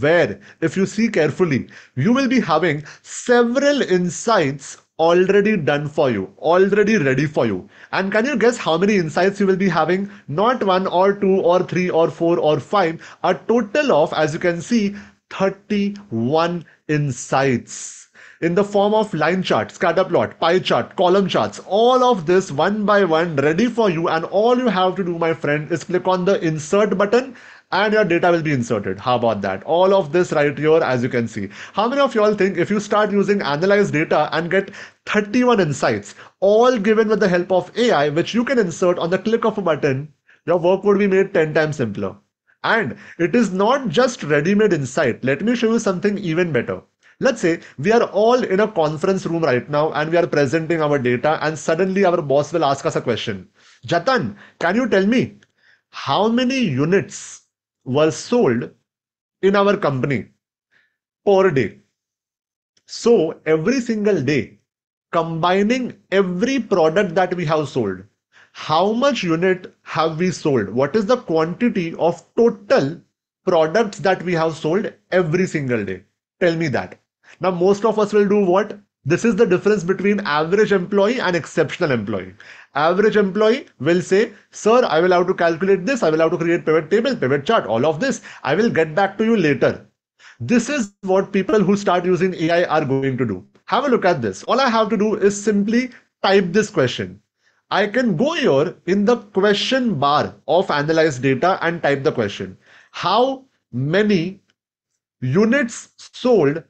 where if you see carefully you will be having several insights already done for you already ready for you. And can you guess how many insights you will be having? Not one or two or three or four or five a total of as you can see 31 insights in the form of line chart, scatter plot, pie chart, column charts, all of this one by one ready for you. And all you have to do, my friend, is click on the insert button and your data will be inserted. How about that? All of this right here, as you can see. How many of y'all think if you start using analyze data and get 31 insights, all given with the help of AI, which you can insert on the click of a button, your work would be made 10 times simpler. And it is not just ready-made insight. Let me show you something even better. Let's say we are all in a conference room right now and we are presenting our data and suddenly our boss will ask us a question. Jatan, can you tell me how many units were sold in our company per day? So every single day, combining every product that we have sold, how much unit have we sold? What is the quantity of total products that we have sold every single day? Tell me that. Now, most of us will do what? This is the difference between average employee and exceptional employee. Average employee will say, Sir, I will have to calculate this, I will have to create pivot table, pivot chart, all of this. I will get back to you later. This is what people who start using AI are going to do. Have a look at this. All I have to do is simply type this question. I can go here in the question bar of analyze data and type the question. How many units sold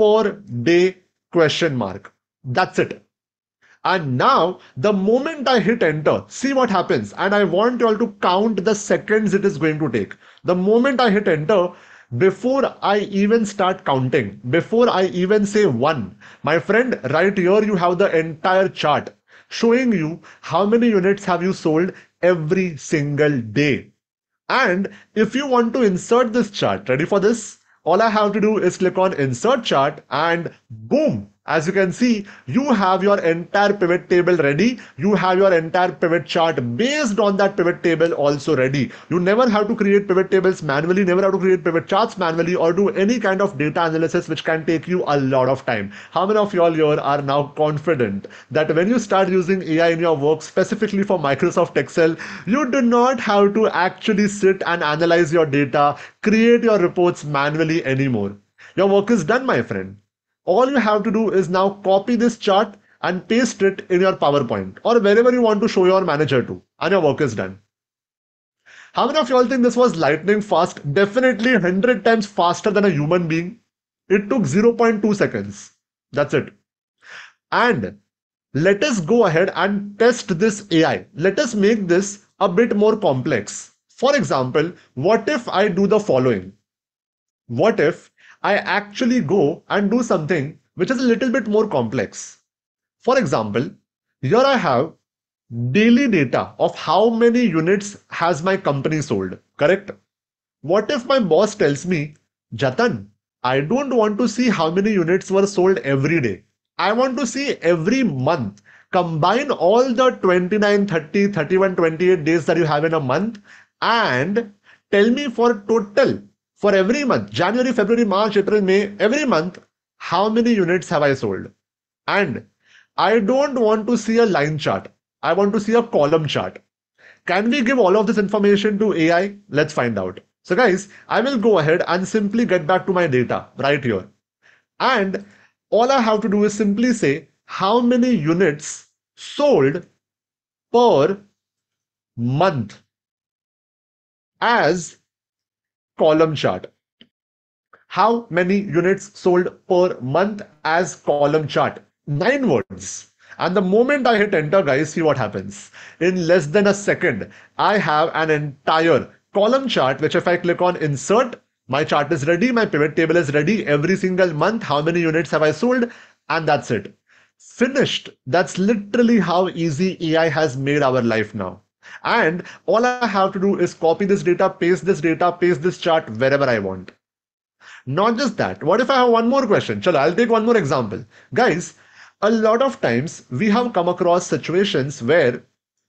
per day question mark. That's it. And now the moment I hit enter, see what happens. And I want you all to count the seconds it is going to take. The moment I hit enter, before I even start counting, before I even say one, my friend, right here you have the entire chart showing you how many units have you sold every single day. And if you want to insert this chart, ready for this? All I have to do is click on insert chart and boom, as you can see, you have your entire pivot table ready. You have your entire pivot chart based on that pivot table also ready. You never have to create pivot tables manually, never have to create pivot charts manually or do any kind of data analysis which can take you a lot of time. How many of y'all here are now confident that when you start using AI in your work, specifically for Microsoft Excel, you do not have to actually sit and analyze your data, create your reports manually anymore. Your work is done, my friend all you have to do is now copy this chart and paste it in your PowerPoint or wherever you want to show your manager to and your work is done. How many of you all think this was lightning fast? Definitely 100 times faster than a human being. It took 0.2 seconds. That's it. And let us go ahead and test this AI. Let us make this a bit more complex. For example, what if I do the following? What if I actually go and do something which is a little bit more complex. For example, here I have daily data of how many units has my company sold, correct? What if my boss tells me, Jatan, I don't want to see how many units were sold every day. I want to see every month combine all the 29, 30, 31, 28 days that you have in a month and tell me for total for every month January, February, March, April, May, every month how many units have I sold? And I don't want to see a line chart. I want to see a column chart. Can we give all of this information to AI? Let's find out. So guys, I will go ahead and simply get back to my data right here. And all I have to do is simply say how many units sold per month as column chart. How many units sold per month as column chart? Nine words. And the moment I hit enter, guys, see what happens. In less than a second, I have an entire column chart, which if I click on insert, my chart is ready, my pivot table is ready. Every single month, how many units have I sold? And that's it. Finished. That's literally how easy AI has made our life now. And all I have to do is copy this data, paste this data, paste this chart wherever I want. Not just that. What if I have one more question? Chalo, I'll take one more example. Guys, a lot of times we have come across situations where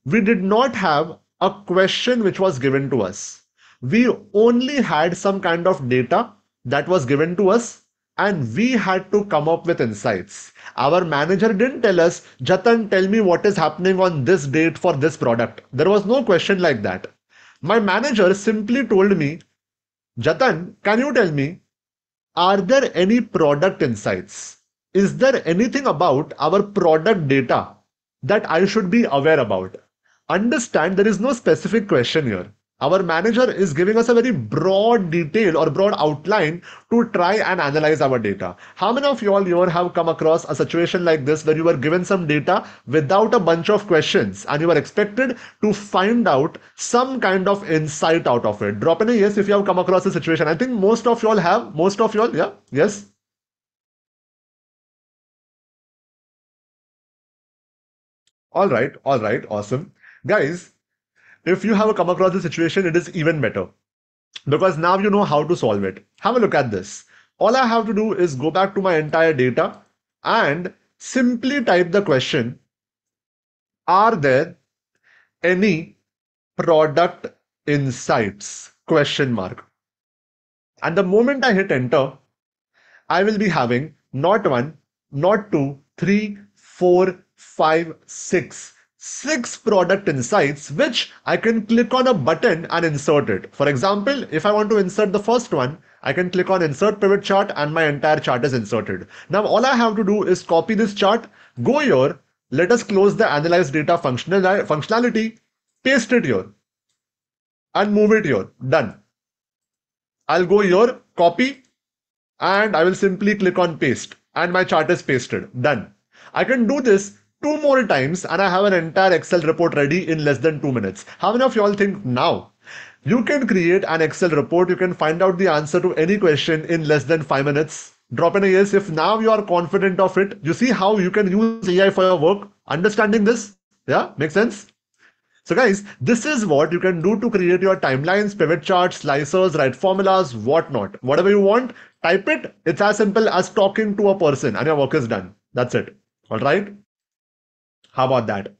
we did not have a question which was given to us. We only had some kind of data that was given to us and we had to come up with insights. Our manager didn't tell us, Jatan, tell me what is happening on this date for this product. There was no question like that. My manager simply told me, Jatan, can you tell me, are there any product insights? Is there anything about our product data that I should be aware about? Understand there is no specific question here. Our manager is giving us a very broad detail or broad outline to try and analyze our data. How many of you all here have come across a situation like this where you were given some data without a bunch of questions and you were expected to find out some kind of insight out of it? Drop in a yes if you have come across a situation. I think most of you all have. Most of you all, yeah? Yes? All right, all right, awesome. Guys, if you have come across this situation, it is even better because now you know how to solve it. Have a look at this. All I have to do is go back to my entire data and simply type the question, are there any product insights? Question mark. And the moment I hit enter, I will be having not one, not two, three, four, five, six, six product insights, which I can click on a button and insert it. For example, if I want to insert the first one, I can click on insert pivot chart and my entire chart is inserted. Now all I have to do is copy this chart, go here, let us close the analyze data functionality, paste it here and move it here. Done. I'll go here, copy and I will simply click on paste and my chart is pasted. Done. I can do this two more times and I have an entire Excel report ready in less than two minutes. How many of y'all think now you can create an Excel report, you can find out the answer to any question in less than five minutes? Drop in a yes if now you are confident of it. You see how you can use AI for your work? Understanding this? Yeah, makes sense? So guys, this is what you can do to create your timelines, pivot charts, slicers, write formulas, whatnot. Whatever you want, type it. It's as simple as talking to a person and your work is done. That's it. All right. How about that?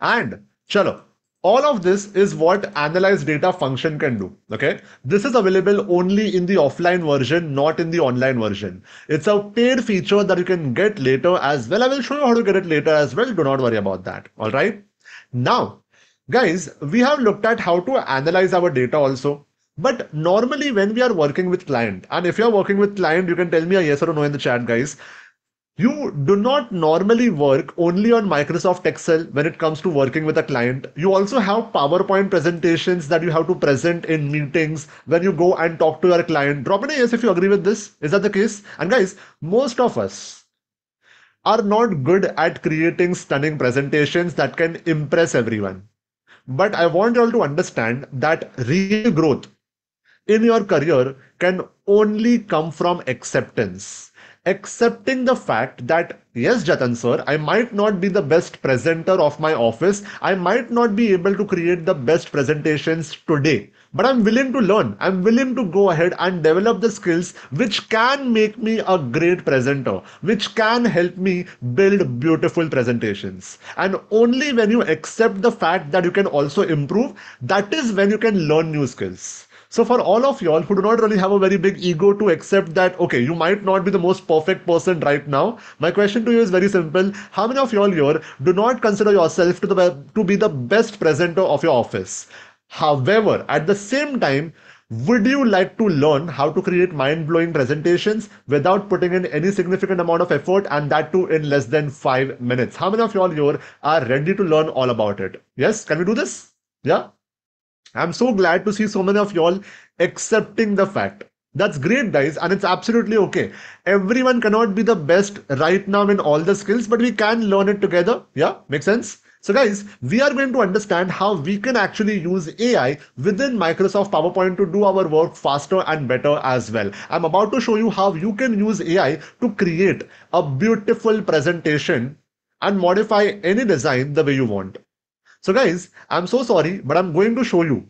And chalo, all of this is what analyze data function can do. Okay. This is available only in the offline version, not in the online version. It's a paid feature that you can get later as well. I will show you how to get it later as well. Do not worry about that. All right. Now, guys, we have looked at how to analyze our data also. But normally when we are working with client, and if you're working with client, you can tell me a yes or a no in the chat, guys. You do not normally work only on Microsoft Excel when it comes to working with a client. You also have PowerPoint presentations that you have to present in meetings when you go and talk to your client. Drop in yes if you agree with this. Is that the case? And guys, most of us are not good at creating stunning presentations that can impress everyone. But I want you all to understand that real growth in your career can only come from acceptance accepting the fact that yes jatan sir i might not be the best presenter of my office i might not be able to create the best presentations today but I'm willing to learn. I'm willing to go ahead and develop the skills which can make me a great presenter, which can help me build beautiful presentations. And only when you accept the fact that you can also improve, that is when you can learn new skills. So for all of y'all who do not really have a very big ego to accept that, okay, you might not be the most perfect person right now. My question to you is very simple. How many of y'all here do not consider yourself to, the, to be the best presenter of your office? However, at the same time, would you like to learn how to create mind-blowing presentations without putting in any significant amount of effort and that too in less than five minutes? How many of y'all here are ready to learn all about it? Yes, can we do this? Yeah. I'm so glad to see so many of y'all accepting the fact. That's great, guys, and it's absolutely okay. Everyone cannot be the best right now in all the skills, but we can learn it together. Yeah, makes sense? So guys, we are going to understand how we can actually use AI within Microsoft PowerPoint to do our work faster and better as well. I'm about to show you how you can use AI to create a beautiful presentation and modify any design the way you want. So guys, I'm so sorry, but I'm going to show you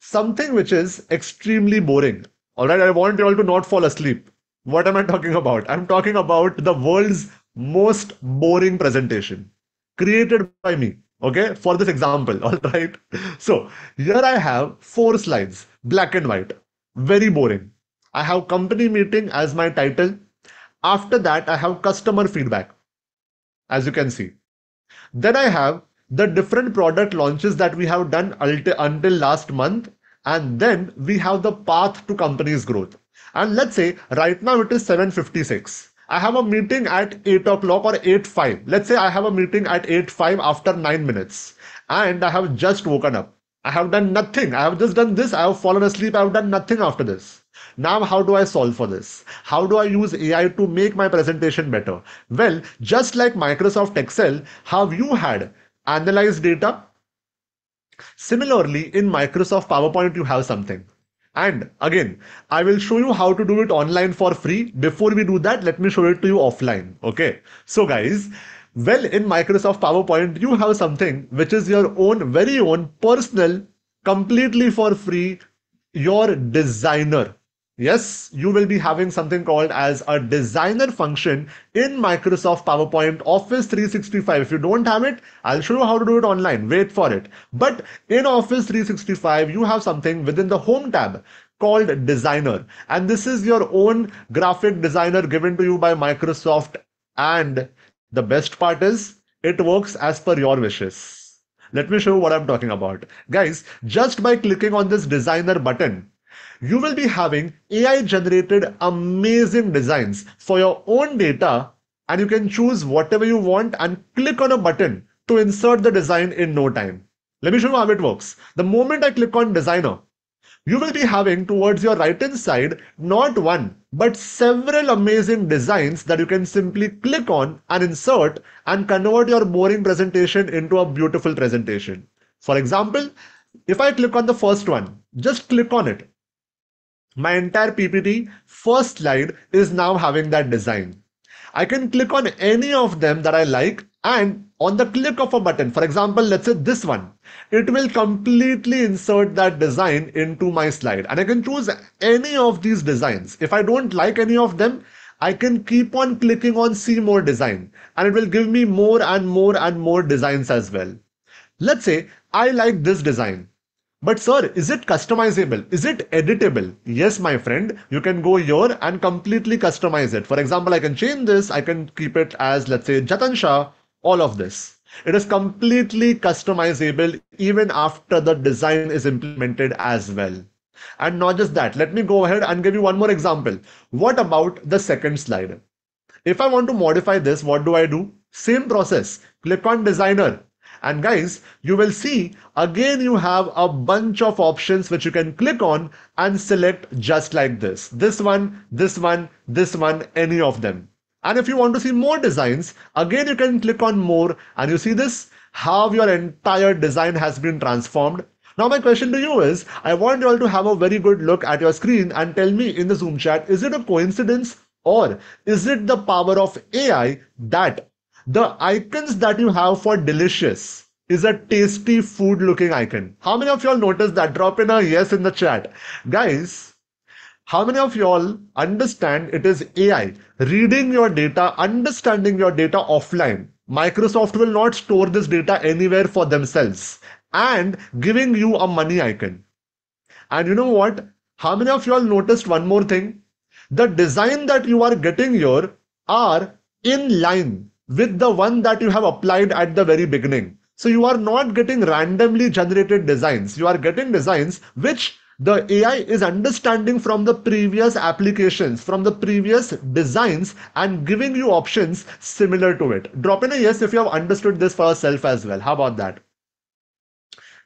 something which is extremely boring. Alright, I want you all to not fall asleep. What am I talking about? I'm talking about the world's most boring presentation created by me okay for this example all right so here i have four slides black and white very boring i have company meeting as my title after that i have customer feedback as you can see then i have the different product launches that we have done until last month and then we have the path to company's growth and let's say right now it is 756 I have a meeting at 8 o'clock or 8.5. Let's say I have a meeting at 8.5 after 9 minutes and I have just woken up. I have done nothing. I have just done this. I have fallen asleep. I have done nothing after this. Now, how do I solve for this? How do I use AI to make my presentation better? Well, just like Microsoft Excel, have you had analyzed data, similarly in Microsoft PowerPoint, you have something. And again, I will show you how to do it online for free. Before we do that, let me show it to you offline. Okay. So guys, well, in Microsoft PowerPoint, you have something which is your own, very own personal, completely for free, your designer. Yes, you will be having something called as a designer function in Microsoft PowerPoint Office 365. If you don't have it, I'll show you how to do it online. Wait for it. But in Office 365, you have something within the Home tab called Designer. And this is your own graphic designer given to you by Microsoft. And the best part is it works as per your wishes. Let me show you what I'm talking about. Guys, just by clicking on this designer button, you will be having AI generated amazing designs for your own data and you can choose whatever you want and click on a button to insert the design in no time. Let me show you how it works. The moment I click on designer, you will be having towards your right hand side not one but several amazing designs that you can simply click on and insert and convert your boring presentation into a beautiful presentation. For example, if I click on the first one, just click on it my entire PPT first slide is now having that design. I can click on any of them that I like and on the click of a button, for example, let's say this one, it will completely insert that design into my slide and I can choose any of these designs. If I don't like any of them, I can keep on clicking on see more design and it will give me more and more and more designs as well. Let's say I like this design. But sir, is it customizable? Is it editable? Yes, my friend, you can go here and completely customize it. For example, I can change this. I can keep it as, let's say, Jatan Shah, all of this. It is completely customizable even after the design is implemented as well. And not just that, let me go ahead and give you one more example. What about the second slide? If I want to modify this, what do I do? Same process. Click on designer and guys, you will see again you have a bunch of options which you can click on and select just like this. This one, this one, this one, any of them. And if you want to see more designs, again you can click on more and you see this, how your entire design has been transformed. Now my question to you is, I want you all to have a very good look at your screen and tell me in the Zoom chat, is it a coincidence Or is it the power of AI that the icons that you have for delicious is a tasty food looking icon? How many of y'all noticed that? Drop in a yes in the chat. Guys, how many of y'all understand it is AI reading your data, understanding your data offline? Microsoft will not store this data anywhere for themselves and giving you a money icon. And you know what? How many of y'all noticed one more thing? The design that you are getting here are in line with the one that you have applied at the very beginning. So you are not getting randomly generated designs. You are getting designs which the AI is understanding from the previous applications, from the previous designs and giving you options similar to it. Drop in a yes if you have understood this for yourself as well. How about that?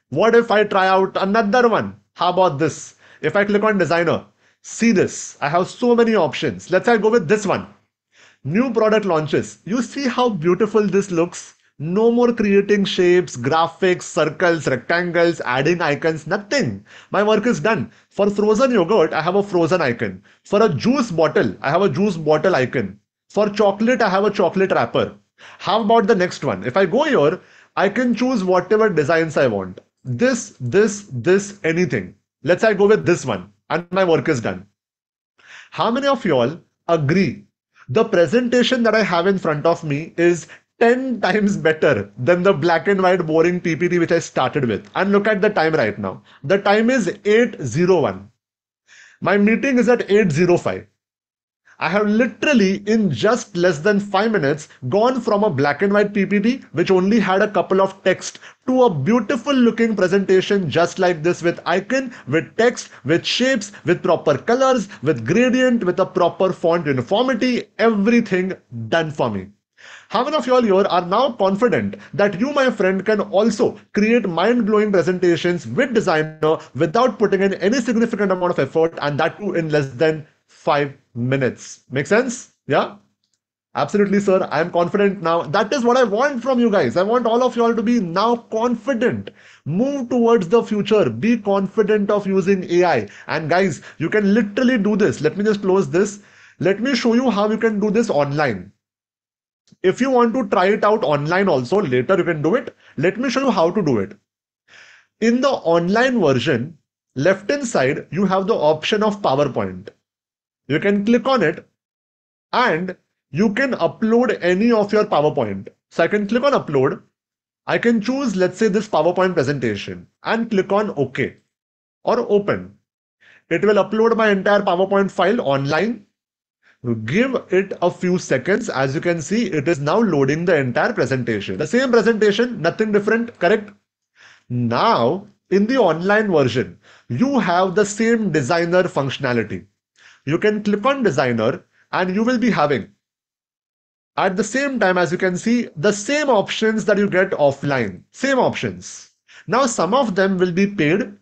What if I try out another one? How about this? If I click on designer, see this. I have so many options. Let's say I go with this one. New product launches. You see how beautiful this looks? No more creating shapes, graphics, circles, rectangles, adding icons, nothing. My work is done. For frozen yogurt, I have a frozen icon. For a juice bottle, I have a juice bottle icon. For chocolate, I have a chocolate wrapper. How about the next one? If I go here, I can choose whatever designs I want. This, this, this, anything. Let's say I go with this one and my work is done. How many of y'all agree the presentation that I have in front of me is 10 times better than the black and white boring PPT which I started with. And look at the time right now. The time is 8.01. My meeting is at 8.05. I have literally in just less than 5 minutes gone from a black and white PPT which only had a couple of text to a beautiful looking presentation just like this with icon, with text, with shapes, with proper colors, with gradient, with a proper font uniformity, everything done for me. How many of you all here are now confident that you, my friend, can also create mind-blowing presentations with Designer without putting in any significant amount of effort and that too in less than five minutes? Make sense? Yeah? Absolutely, sir. I am confident now. That is what I want from you guys. I want all of you all to be now confident. Move towards the future. Be confident of using AI. And guys, you can literally do this. Let me just close this. Let me show you how you can do this online. If you want to try it out online also, later you can do it. Let me show you how to do it. In the online version, left hand side, you have the option of PowerPoint. You can click on it and you can upload any of your PowerPoint. So I can click on upload. I can choose, let's say this PowerPoint presentation and click on OK or open. It will upload my entire PowerPoint file online give it a few seconds as you can see it is now loading the entire presentation the same presentation nothing different correct now in the online version you have the same designer functionality you can click on designer and you will be having at the same time as you can see the same options that you get offline same options now some of them will be paid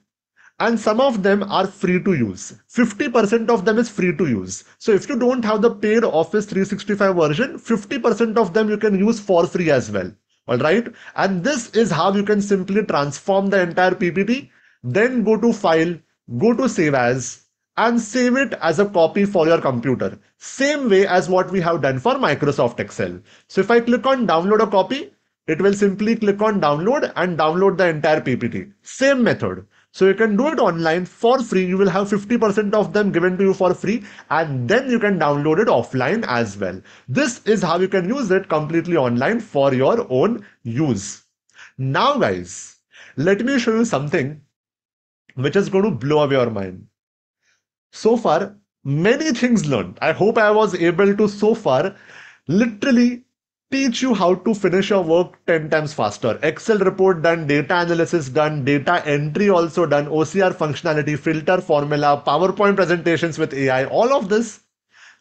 and some of them are free to use. 50% of them is free to use. So if you don't have the paid Office 365 version, 50% of them you can use for free as well. All right. And this is how you can simply transform the entire PPT. Then go to file, go to save as and save it as a copy for your computer. Same way as what we have done for Microsoft Excel. So if I click on download a copy, it will simply click on download and download the entire PPT. Same method. So you can do it online for free. You will have 50% of them given to you for free and then you can download it offline as well. This is how you can use it completely online for your own use. Now guys, let me show you something which is going to blow away your mind. So far, many things learned. I hope I was able to so far literally teach you how to finish your work 10 times faster. Excel report done, data analysis done, data entry also done, OCR functionality, filter formula, PowerPoint presentations with AI, all of this.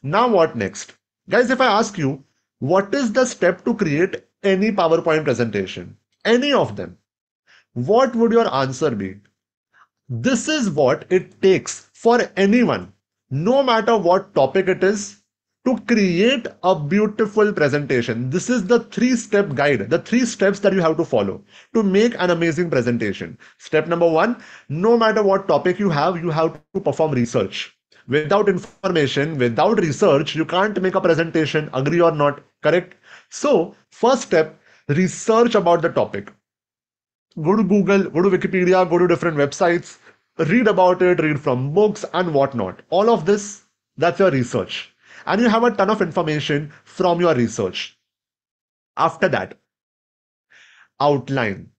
Now what next? Guys, if I ask you, what is the step to create any PowerPoint presentation? Any of them. What would your answer be? This is what it takes for anyone, no matter what topic it is, to create a beautiful presentation. This is the three step guide, the three steps that you have to follow to make an amazing presentation. Step number one, no matter what topic you have, you have to perform research. Without information, without research, you can't make a presentation. Agree or not? Correct? So, first step, research about the topic. Go to Google, go to Wikipedia, go to different websites, read about it, read from books and whatnot. All of this, that's your research. And you have a ton of information from your research. After that, outline.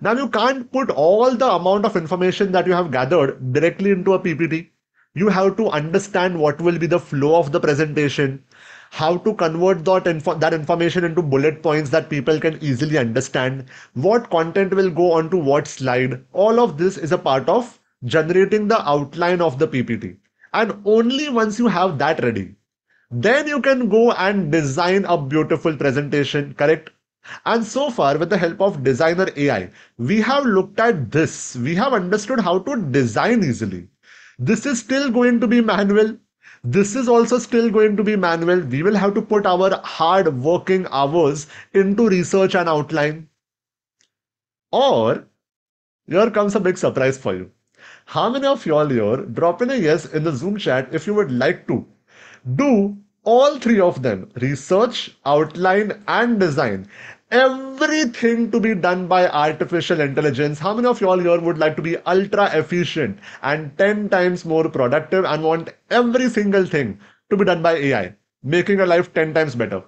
Now you can't put all the amount of information that you have gathered directly into a PPT. You have to understand what will be the flow of the presentation, how to convert that, info- that information into bullet points that people can easily understand, what content will go onto what slide. All of this is a part of generating the outline of the PPT. And only once you have that ready, then you can go and design a beautiful presentation, correct? And so far, with the help of Designer AI, we have looked at this. We have understood how to design easily. This is still going to be manual. This is also still going to be manual. We will have to put our hard working hours into research and outline. Or, here comes a big surprise for you. How many of y'all here drop in a yes in the Zoom chat if you would like to do all three of them research, outline, and design. Everything to be done by artificial intelligence. How many of y'all here would like to be ultra efficient and 10 times more productive and want every single thing to be done by AI, making your life 10 times better?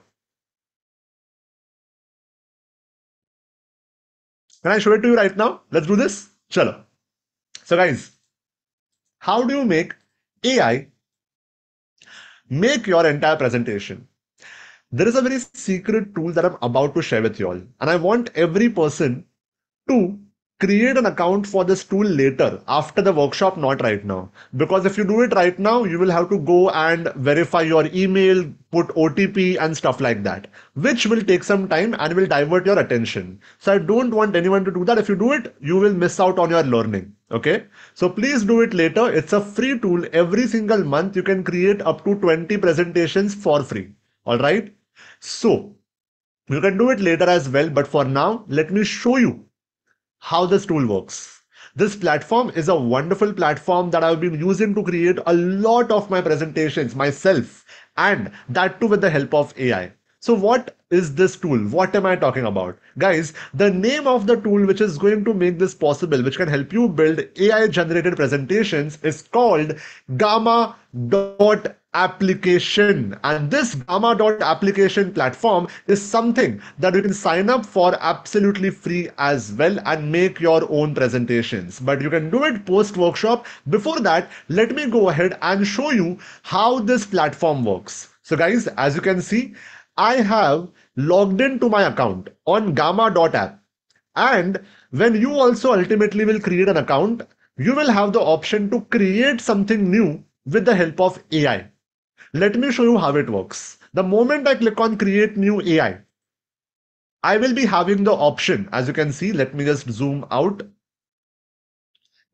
Can I show it to you right now? Let's do this. Chalo. So, guys, how do you make AI make your entire presentation. There is a very secret tool that I'm about to share with you all, and I want every person to create an account for this tool later after the workshop, not right now. Because if you do it right now, you will have to go and verify your email, put OTP and stuff like that, which will take some time and will divert your attention. So I don't want anyone to do that. If you do it, you will miss out on your learning. Okay. So please do it later. It's a free tool. Every single month, you can create up to 20 presentations for free. All right. So you can do it later as well. But for now, let me show you how this tool works. This platform is a wonderful platform that I've been using to create a lot of my presentations myself and that too with the help of AI. So what is this tool? What am I talking about? Guys, the name of the tool which is going to make this possible, which can help you build AI generated presentations is called Gamma dot application. And this gamma dot application platform is something that you can sign up for absolutely free as well and make your own presentations. But you can do it post workshop before that let me go ahead and show you how this platform works. So guys as you can see i have logged into my account on gamma dot app. And when you also ultimately will create an account you will have the option to create something new with the help of ai let me show you how it works. The moment I click on create new AI, I will be having the option, as you can see, let me just zoom out.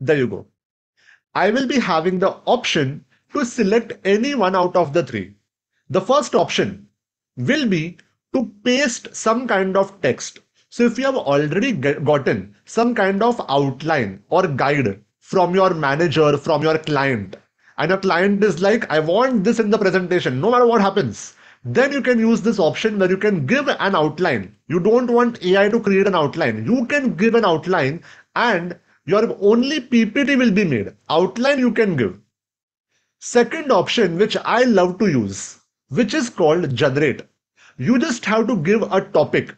There you go. I will be having the option to select any one out of the three. The first option will be to paste some kind of text. So if you have already get, gotten some kind of outline or guide from your manager, from your client, and a client is like, I want this in the presentation, no matter what happens, then you can use this option where you can give an outline. You don't want AI to create an outline. You can give an outline and your only PPT will be made. Outline you can give. Second option, which I love to use, which is called generate. You just have to give a topic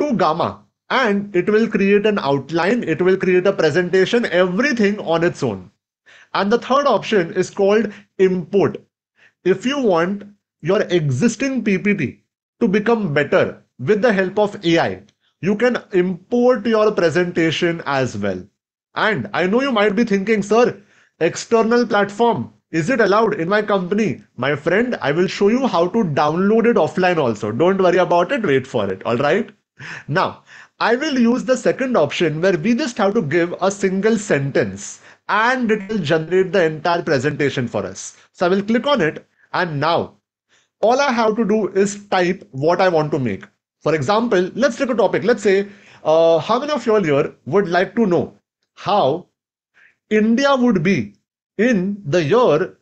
to Gamma and it will create an outline, it will create a presentation, everything on its own. And the third option is called import. If you want your existing PPT to become better with the help of AI, you can import your presentation as well. And I know you might be thinking, sir, external platform, is it allowed in my company? My friend, I will show you how to download it offline also. Don't worry about it, wait for it. All right. Now, I will use the second option where we just have to give a single sentence and it will generate the entire presentation for us. So I will click on it and now all I have to do is type what I want to make. For example, let's take a topic. Let's say, uh, how many of you all here would like to know how India would be in the year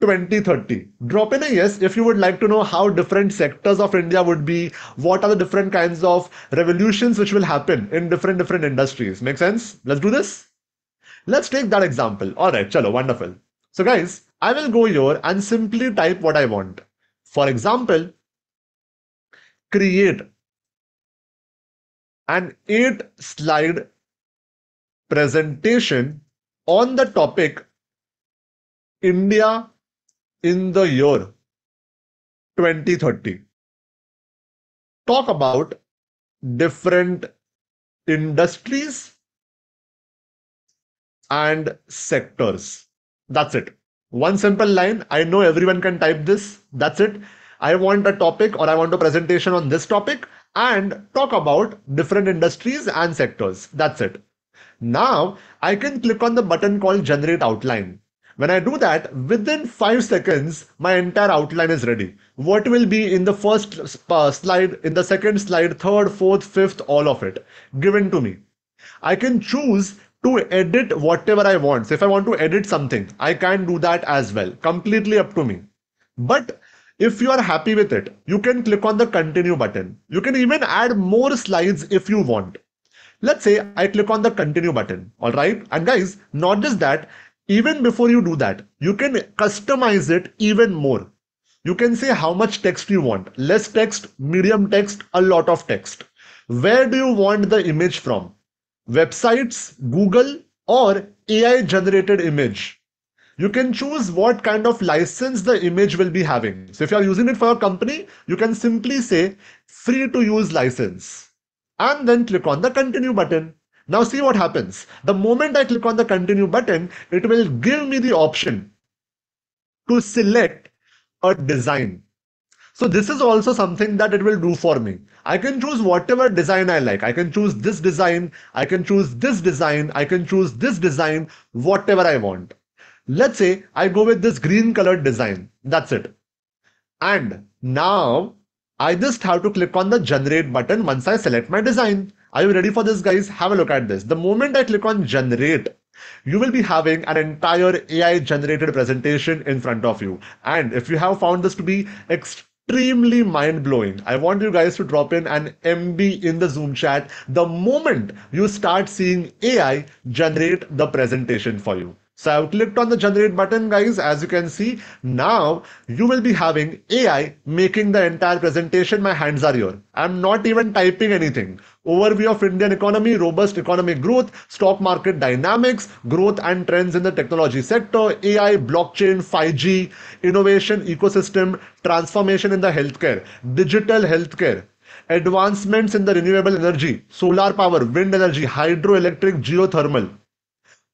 2030. Drop in a yes if you would like to know how different sectors of India would be, what are the different kinds of revolutions which will happen in different different industries. Make sense? Let's do this. Let's take that example. All right, chalo, wonderful. So guys, I will go here and simply type what I want. For example, create an eight slide presentation on the topic India in the year 2030. Talk about different industries and sectors. That's it. One simple line. I know everyone can type this. That's it. I want a topic or I want a presentation on this topic and talk about different industries and sectors. That's it. Now I can click on the button called generate outline. When I do that, within 5 seconds, my entire outline is ready. What will be in the first uh, slide, in the second slide, third, fourth, fifth, all of it given to me. I can choose to edit whatever I want. So if I want to edit something, I can do that as well. Completely up to me. But if you are happy with it, you can click on the continue button. You can even add more slides if you want. Let's say I click on the continue button. All right. And guys, not just that, even before you do that, you can customize it even more. You can say how much text you want. Less text, medium text, a lot of text. Where do you want the image from? Websites, Google, or AI generated image? You can choose what kind of license the image will be having. So if you are using it for a company, you can simply say free to use license and then click on the continue button. Now see what happens. The moment I click on the continue button, it will give me the option to select a design. So this is also something that it will do for me. I can choose whatever design I like. I can choose this design. I can choose this design. I can choose this design, whatever I want. Let's say I go with this green colored design. That's it. And now I just have to click on the generate button once I select my design. Are you ready for this guys? Have a look at this. The moment I click on generate, you will be having an entire AI generated presentation in front of you. And if you have found this to be extremely mind blowing, I want you guys to drop in an MB in the Zoom chat the moment you start seeing AI generate the presentation for you. So I've clicked on the generate button guys. As you can see, now you will be having AI making the entire presentation. My hands are here. I'm not even typing anything. Overview of Indian economy, robust economic growth, stock market dynamics, growth and trends in the technology sector, AI, blockchain, 5G, innovation, ecosystem, transformation in the healthcare, digital healthcare, advancements in the renewable energy, solar power, wind energy, hydroelectric, geothermal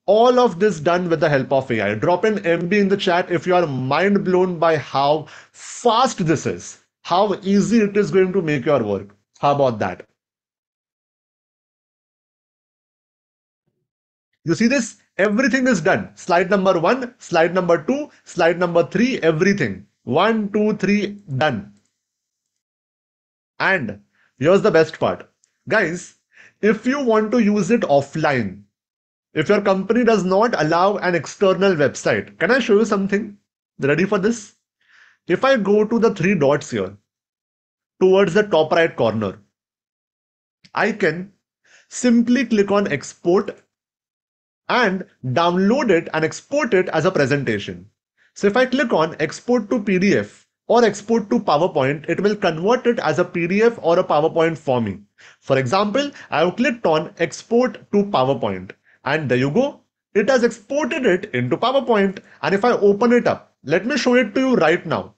all of this done with the help of AI. Drop in MB in the chat if you are mind blown by how fast this is, how easy it is going to make your work. How about that? You see this? Everything is done. Slide number one, slide number two, slide number three, everything. One, two, three, done. And here's the best part. Guys, if you want to use it offline, if your company does not allow an external website, can I show you something? Ready for this? If I go to the three dots here, towards the top right corner, I can simply click on export and download it and export it as a presentation. So if I click on export to PDF or export to PowerPoint, it will convert it as a PDF or a PowerPoint for me. For example, I have clicked on export to PowerPoint. And there you go. It has exported it into PowerPoint. And if I open it up, let me show it to you right now.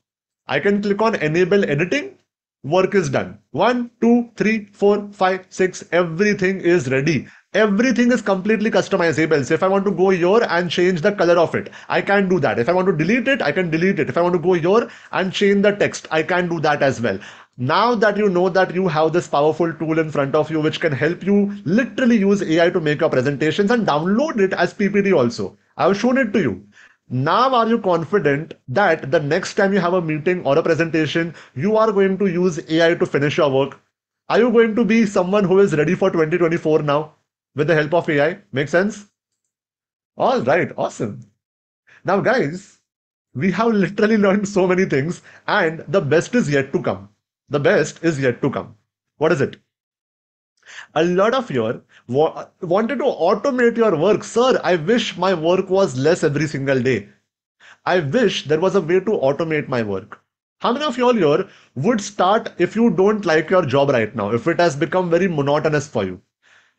I can click on enable editing. Work is done. One, two, three, four, five, six. Everything is ready. Everything is completely customizable. So if I want to go here and change the color of it, I can do that. If I want to delete it, I can delete it. If I want to go here and change the text, I can do that as well. Now that you know that you have this powerful tool in front of you, which can help you literally use AI to make your presentations and download it as PPT also. I've shown it to you. Now are you confident that the next time you have a meeting or a presentation, you are going to use AI to finish your work? Are you going to be someone who is ready for 2024 now with the help of AI? Make sense? All right, awesome. Now guys, we have literally learned so many things, and the best is yet to come. The best is yet to come. What is it? A lot of you wa- wanted to automate your work. Sir, I wish my work was less every single day. I wish there was a way to automate my work. How many of you all here would start if you don't like your job right now, if it has become very monotonous for you?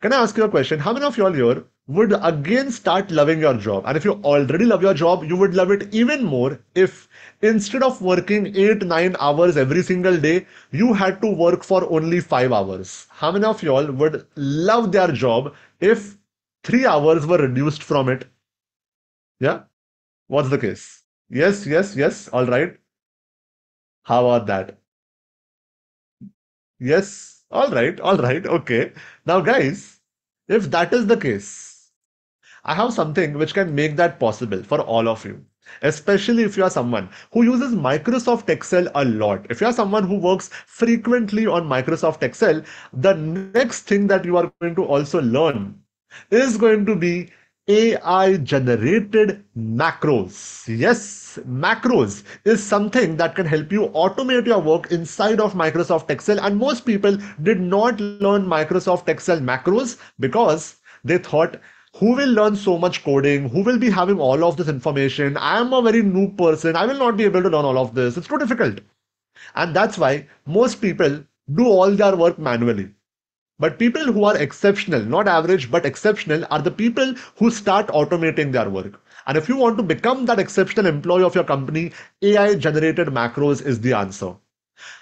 Can I ask you a question? How many of you all here would again start loving your job? And if you already love your job, you would love it even more if instead of working 8 9 hours every single day, you had to work for only 5 hours. How many of you all would love their job if 3 hours were reduced from it? Yeah? What's the case? Yes, yes, yes. All right. How about that? Yes. All right. All right. Okay. Now, guys, if that is the case, I have something which can make that possible for all of you. Especially if you are someone who uses Microsoft Excel a lot. If you are someone who works frequently on Microsoft Excel, the next thing that you are going to also learn is going to be AI generated macros. Yes, macros is something that can help you automate your work inside of Microsoft Excel. And most people did not learn Microsoft Excel macros because they thought who will learn so much coding who will be having all of this information i am a very new person i will not be able to learn all of this it's too difficult and that's why most people do all their work manually but people who are exceptional, not average, but exceptional, are the people who start automating their work. And if you want to become that exceptional employee of your company, AI generated macros is the answer.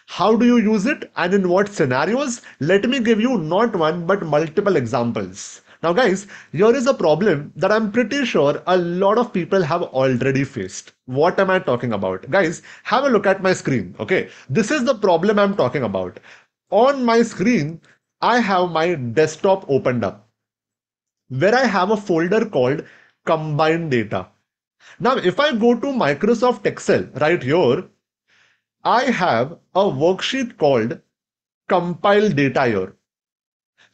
How do you use it and in what scenarios? Let me give you not one but multiple examples. Now, guys, here is a problem that I'm pretty sure a lot of people have already faced. What am I talking about? Guys, have a look at my screen. Okay, this is the problem I'm talking about. On my screen, I have my desktop opened up where I have a folder called combined data. Now, if I go to Microsoft Excel right here, I have a worksheet called compile data here.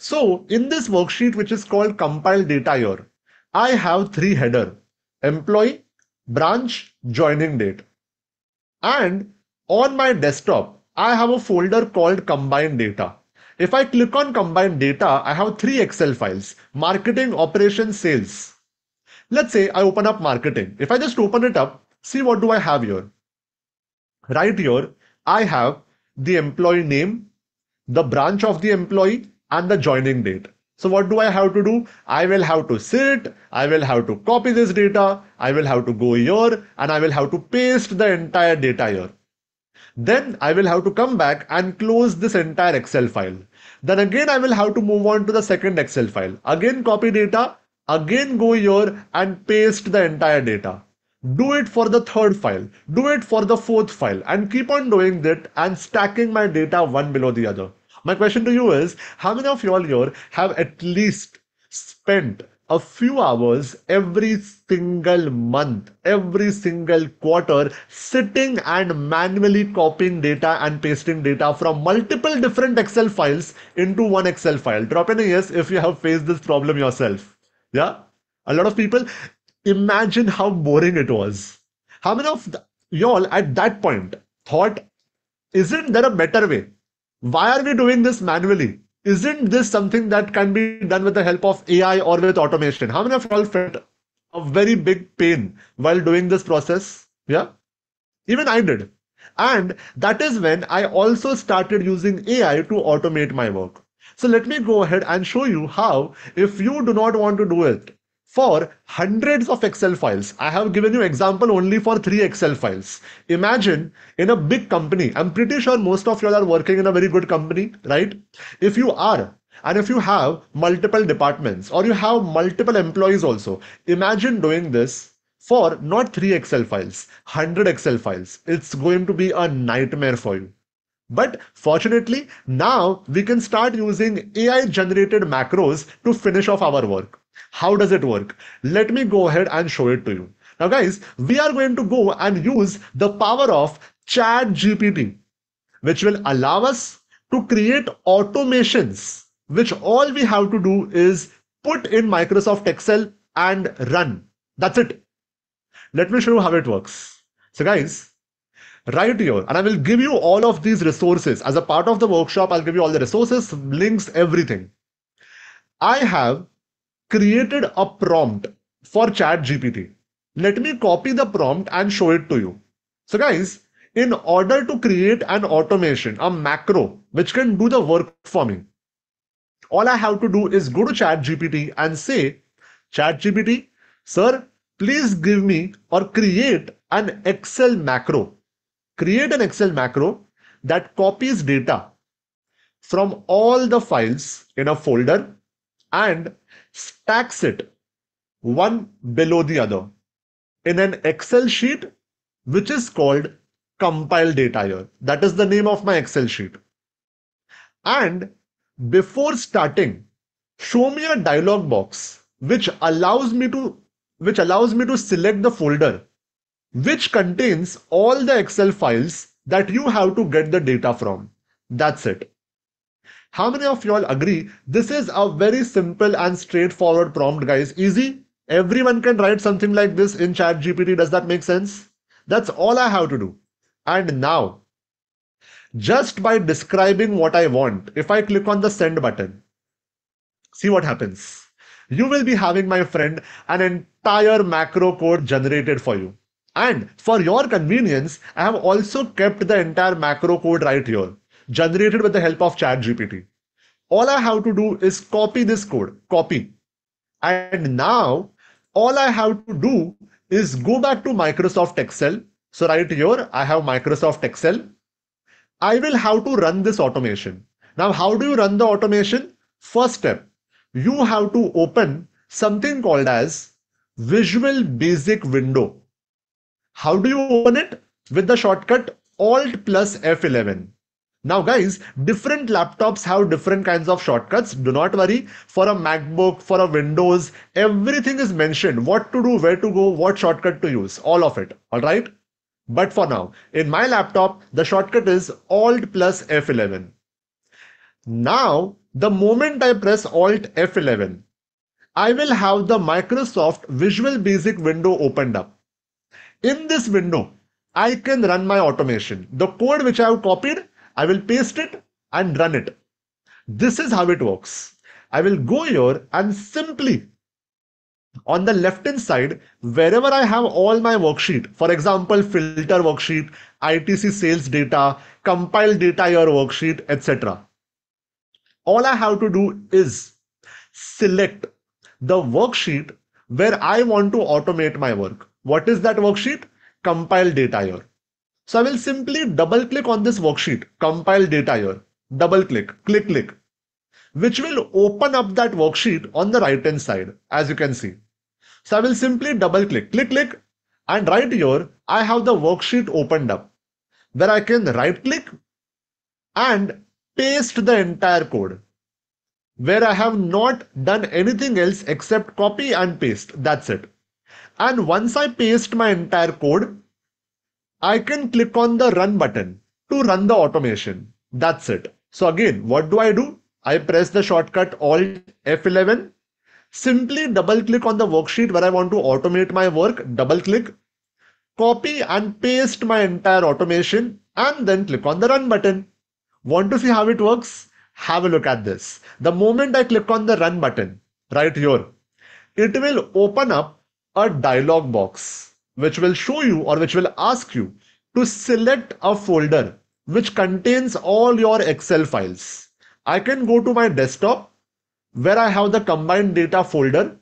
So in this worksheet, which is called compile data here, I have three header, employee, branch, joining date. And on my desktop, I have a folder called combined data. If I click on combined data, I have three Excel files, marketing, operations, sales. Let's say I open up marketing. If I just open it up, see what do I have here? Right here, I have the employee name, the branch of the employee and the joining date. So what do I have to do? I will have to sit, I will have to copy this data, I will have to go here and I will have to paste the entire data here. Then I will have to come back and close this entire Excel file. Then again, I will have to move on to the second Excel file. Again, copy data, again go here and paste the entire data. Do it for the third file, do it for the fourth file, and keep on doing that and stacking my data one below the other. My question to you is how many of you all here have at least spent a few hours every single month, every single quarter, sitting and manually copying data and pasting data from multiple different Excel files into one Excel file. Drop in a yes if you have faced this problem yourself. Yeah? A lot of people imagine how boring it was. How many of y'all at that point thought, isn't there a better way? Why are we doing this manually? isn't this something that can be done with the help of AI or with automation? How many of you all felt a very big pain while doing this process? Yeah, even I did. And that is when I also started using AI to automate my work. So let me go ahead and show you how, if you do not want to do it, for hundreds of Excel files. I have given you example only for three Excel files. Imagine in a big company, I'm pretty sure most of you are working in a very good company, right? If you are, and if you have multiple departments or you have multiple employees also, imagine doing this for not three Excel files, 100 Excel files. It's going to be a nightmare for you. But fortunately, now we can start using AI generated macros to finish off our work. How does it work? Let me go ahead and show it to you. Now guys, we are going to go and use the power of chat GPT, which will allow us to create automations, which all we have to do is put in Microsoft Excel and run. That's it. Let me show you how it works. So guys, right here, and I will give you all of these resources. As a part of the workshop, I'll give you all the resources, links, everything. I have created a prompt for ChatGPT. Let me copy the prompt and show it to you. So guys, in order to create an automation, a macro, which can do the work for me, all I have to do is go to ChatGPT and say, ChatGPT, sir, please give me or create an Excel macro. Create an Excel macro that copies data from all the files in a folder and stacks it one below the other in an Excel sheet which is called compile data here. That is the name of my Excel sheet. And before starting, show me a dialog box which allows me to which allows me to select the folder which contains all the Excel files that you have to get the data from. That's it. How many of y'all agree this is a very simple and straightforward prompt guys? Easy? Everyone can write something like this in ChatGPT. Does that make sense? That's all I have to do. And now, just by describing what I want, if I click on the send button, see what happens. You will be having, my friend, an entire macro code generated for you. And for your convenience, I have also kept the entire macro code right here, generated with the help of ChatGPT. All I have to do is copy this code, copy. And now all I have to do is go back to Microsoft Excel. So right here, I have Microsoft Excel. I will have to run this automation. Now, how do you run the automation? First step, you have to open something called as Visual Basic Window. How do you open it? With the shortcut Alt plus F11. Now guys, different laptops have different kinds of shortcuts. Do not worry. For a MacBook, for a Windows, everything is mentioned. What to do, where to go, what shortcut to use. All of it. Alright? But for now, in my laptop, the shortcut is Alt plus F11. Now, the moment I press Alt F11, I will have the Microsoft Visual Basic window opened up. In this window, I can run my automation. The code which I have copied, I will paste it and run it. This is how it works. I will go here and simply on the left hand side, wherever I have all my worksheet, for example, filter worksheet, ITC sales data, compile data your worksheet, etc. All I have to do is select the worksheet where I want to automate my work. What is that worksheet? Compile data here. So I will simply double click on this worksheet, compile data here, double click, click, click, which will open up that worksheet on the right hand side, as you can see. So I will simply double click, click, click, and right here, I have the worksheet opened up where I can right click and paste the entire code where I have not done anything else except copy and paste. That's it. And once I paste my entire code, I can click on the run button to run the automation. That's it. So again, what do I do? I press the shortcut Alt F11. Simply double click on the worksheet where I want to automate my work. Double click, copy and paste my entire automation and then click on the run button. Want to see how it works? Have a look at this. The moment I click on the run button right here, it will open up a dialog box which will show you or which will ask you to select a folder which contains all your Excel files. I can go to my desktop where I have the combined data folder.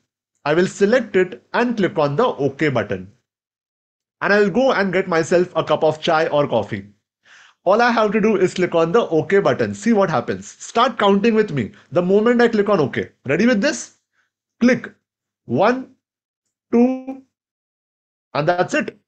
I will select it and click on the OK button. And I'll go and get myself a cup of chai or coffee. All I have to do is click on the OK button. See what happens. Start counting with me. The moment I click on OK. Ready with this? Click. One, two, and that's it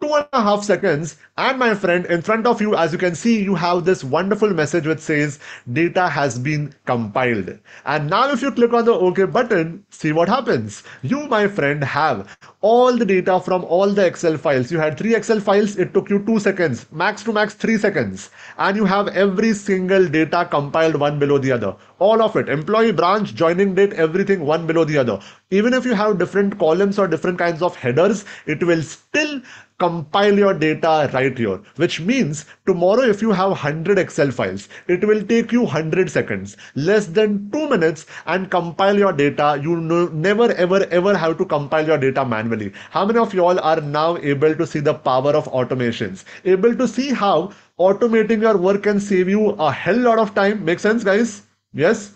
two and a half seconds and my friend in front of you as you can see you have this wonderful message which says data has been compiled. And now if you click on the ok button see what happens. You my friend have all the data from all the excel files. You had three excel files. It took you two seconds max to max three seconds. And you have every single data compiled one below the other. All of it. Employee branch joining date everything one below the other. Even if you have different columns or different kinds of headers it will still compile your data right here, which means tomorrow if you have 100 Excel files, it will take you 100 seconds, less than two minutes and compile your data. You never ever ever have to compile your data manually. How many of y'all are now able to see the power of automations? Able to see how automating your work can save you a hell lot of time. Make sense guys? Yes?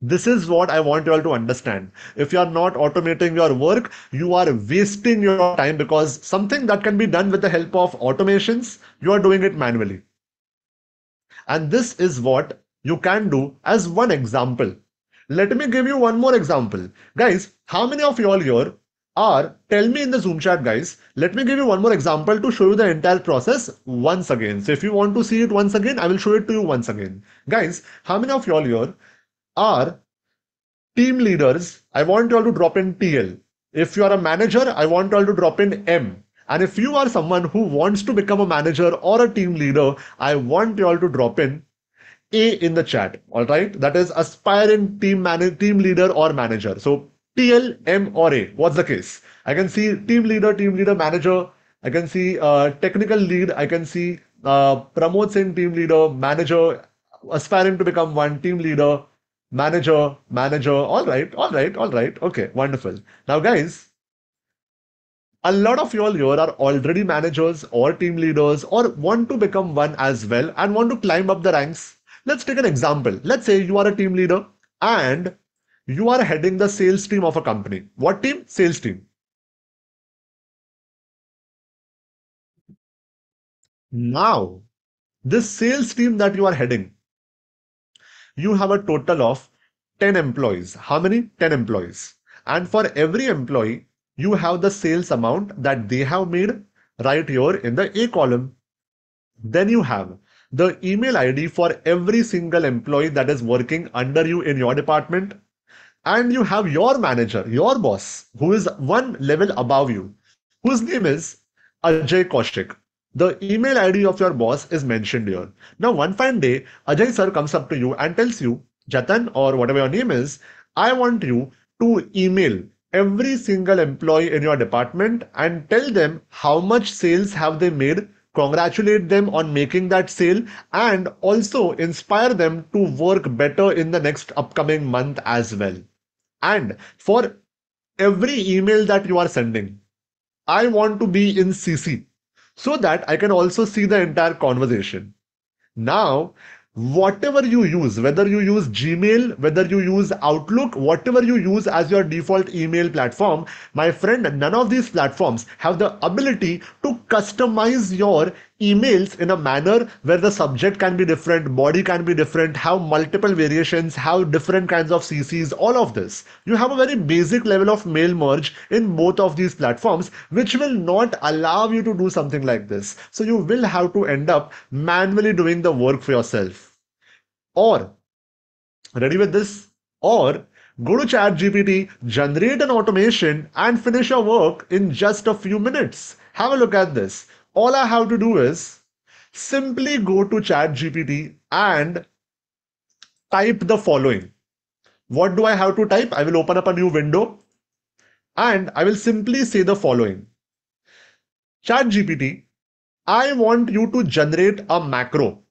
This is what I want you all to understand. If you are not automating your work, you are wasting your time because something that can be done with the help of automations, you are doing it manually. And this is what you can do as one example. Let me give you one more example. Guys, how many of you all here are, tell me in the Zoom chat guys, let me give you one more example to show you the entire process once again. So if you want to see it once again, I will show it to you once again. Guys, how many of you all here are team leaders, I want you all to drop in TL. If you are a manager, I want you all to drop in M. And if you are someone who wants to become a manager or a team leader, I want you all to drop in A in the chat. All right. That is aspiring team manager, team leader or manager. So TL, M or A. What's the case? I can see team leader, team leader, manager. I can see uh, technical lead. I can see uh, promotes in team leader, manager, aspiring to become one team leader, manager, manager. All right, all right, all right. Okay, wonderful. Now, guys, a lot of you all here are already managers or team leaders or want to become one as well and want to climb up the ranks. Let's take an example. Let's say you are a team leader and you are heading the sales team of a company. What team? Sales team. Now, this sales team that you are heading, you have a total of 10 employees. How many? 10 employees. And for every employee, you have the sales amount that they have made right here in the A column. Then you have the email ID for every single employee that is working under you in your department. And you have your manager, your boss, who is one level above you, whose name is Ajay Kaushik. The email ID of your boss is mentioned here. Now, one fine day, Ajay sir comes up to you and tells you, Jatin or whatever your name is, I want you to email every single employee in your department and tell them how much sales have they made congratulate them on making that sale and also inspire them to work better in the next upcoming month as well and for every email that you are sending i want to be in cc so that I can also see the entire conversation. Now, whatever you use, whether you use Gmail, whether you use Outlook, whatever you use as your default email platform, my friend, none of these platforms have the ability to customize your emails in a manner where the subject can be different, body can be different, have multiple variations, have different kinds of CCs, all of this. You have a very basic level of mail merge in both of these platforms, which will not allow you to do something like this. So you will have to end up manually doing the work for yourself. Or, ready with this? Or go to ChatGPT, generate an automation and finish your work in just a few minutes. Have a look at this all I have to do is simply go to ChatGPT and type the following. What do I have to type? I will open up a new window and I will simply say the following. ChatGPT, I want you to generate a macro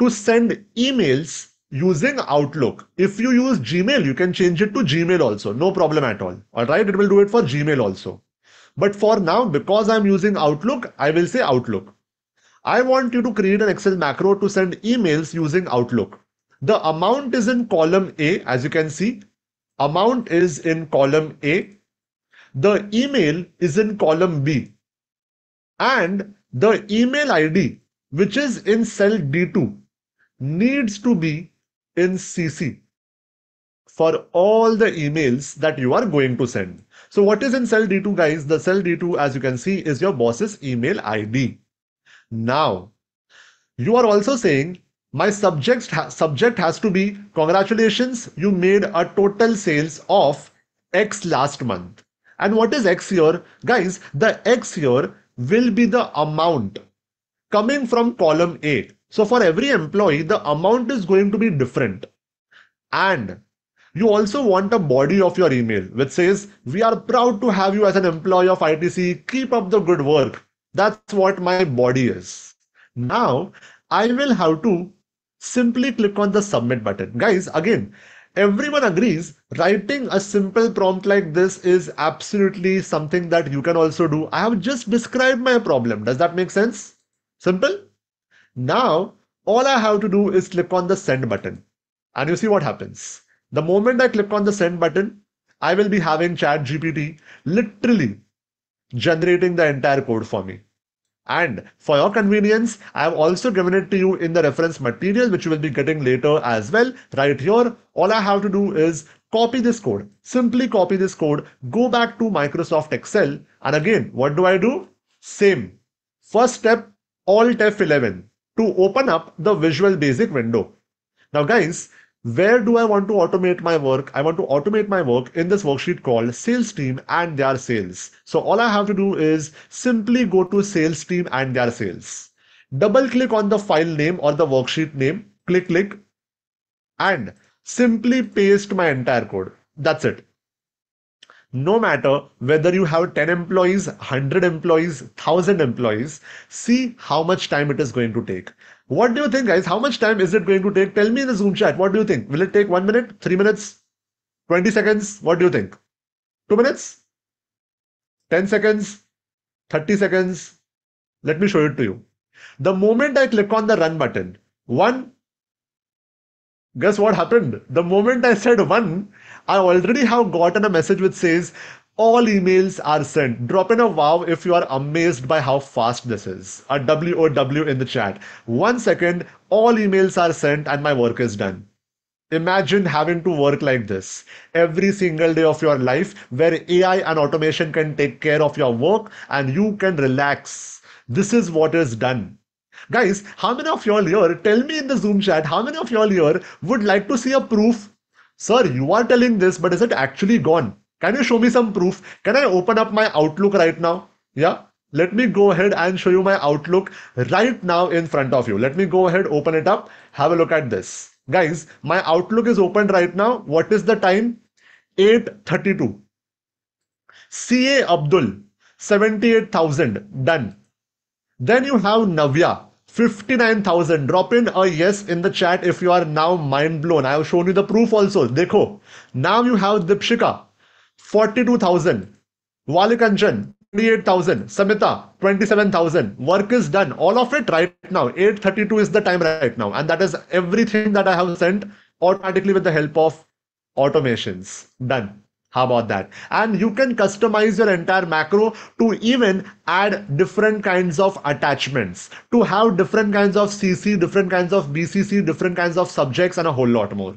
to send emails using Outlook. If you use Gmail, you can change it to Gmail also. No problem at all. All right. It will do it for Gmail also. But for now, because I'm using Outlook, I will say Outlook. I want you to create an Excel macro to send emails using Outlook. The amount is in column A, as you can see. Amount is in column A. The email is in column B. And the email ID, which is in cell D2, needs to be in CC for all the emails that you are going to send. So what is in cell D2 guys? The cell D2 as you can see is your boss's email ID. Now, you are also saying my subject, ha subject has to be congratulations, you made a total sales of X last month. And what is X here? Guys, the X here will be the amount coming from column A. So for every employee, the amount is going to be different. And you also want a body of your email which says, We are proud to have you as an employee of ITC. Keep up the good work. That's what my body is. Now, I will have to simply click on the submit button. Guys, again, everyone agrees writing a simple prompt like this is absolutely something that you can also do. I have just described my problem. Does that make sense? Simple? Now, all I have to do is click on the send button and you see what happens. The moment I click on the send button, I will be having ChatGPT literally generating the entire code for me. And for your convenience, I have also given it to you in the reference material, which you will be getting later as well. Right here, all I have to do is copy this code. Simply copy this code, go back to Microsoft Excel. And again, what do I do? Same. First step, Alt F11 to open up the Visual Basic window. Now guys, where do I want to automate my work? I want to automate my work in this worksheet called sales team and their sales. So all I have to do is simply go to sales team and their sales. Double click on the file name or the worksheet name, click, click, and simply paste my entire code. That's it. No matter whether you have 10 employees, 100 employees, 1000 employees, see how much time it is going to take. What do you think, guys? How much time is it going to take? Tell me in the Zoom chat. What do you think? Will it take one minute, three minutes, 20 seconds? What do you think? Two minutes? 10 seconds? 30 seconds? Let me show it to you. The moment I click on the run button, one, guess what happened? The moment I said one, I already have gotten a message which says all emails are sent. Drop in a wow if you are amazed by how fast this is. A WOW in the chat. One second, all emails are sent and my work is done. Imagine having to work like this every single day of your life where AI and automation can take care of your work and you can relax. This is what is done. Guys, how many of y'all here, tell me in the Zoom chat, how many of y'all here would like to see a proof? Sir, you are telling this, but is it actually gone? Can you show me some proof? Can I open up my Outlook right now? Yeah. Let me go ahead and show you my Outlook right now in front of you. Let me go ahead, open it up, have a look at this. Guys, my Outlook is open right now. What is the time? 8.32. CA Abdul, 78,000, done. Then you have Navya, 59,000. Drop in a yes in the chat if you are now mind blown. I have shown you the proof also. Dekho. Now you have Dipshika, 42,000. Valikanjan, 28,000. Samita, 27,000. Work is done. All of it right now. 8.32 is the time right now. And that is everything that I have sent automatically with the help of automations. Done. How about that? And you can customize your entire macro to even add different kinds of attachments, to have different kinds of CC, different kinds of BCC, different kinds of subjects, and a whole lot more.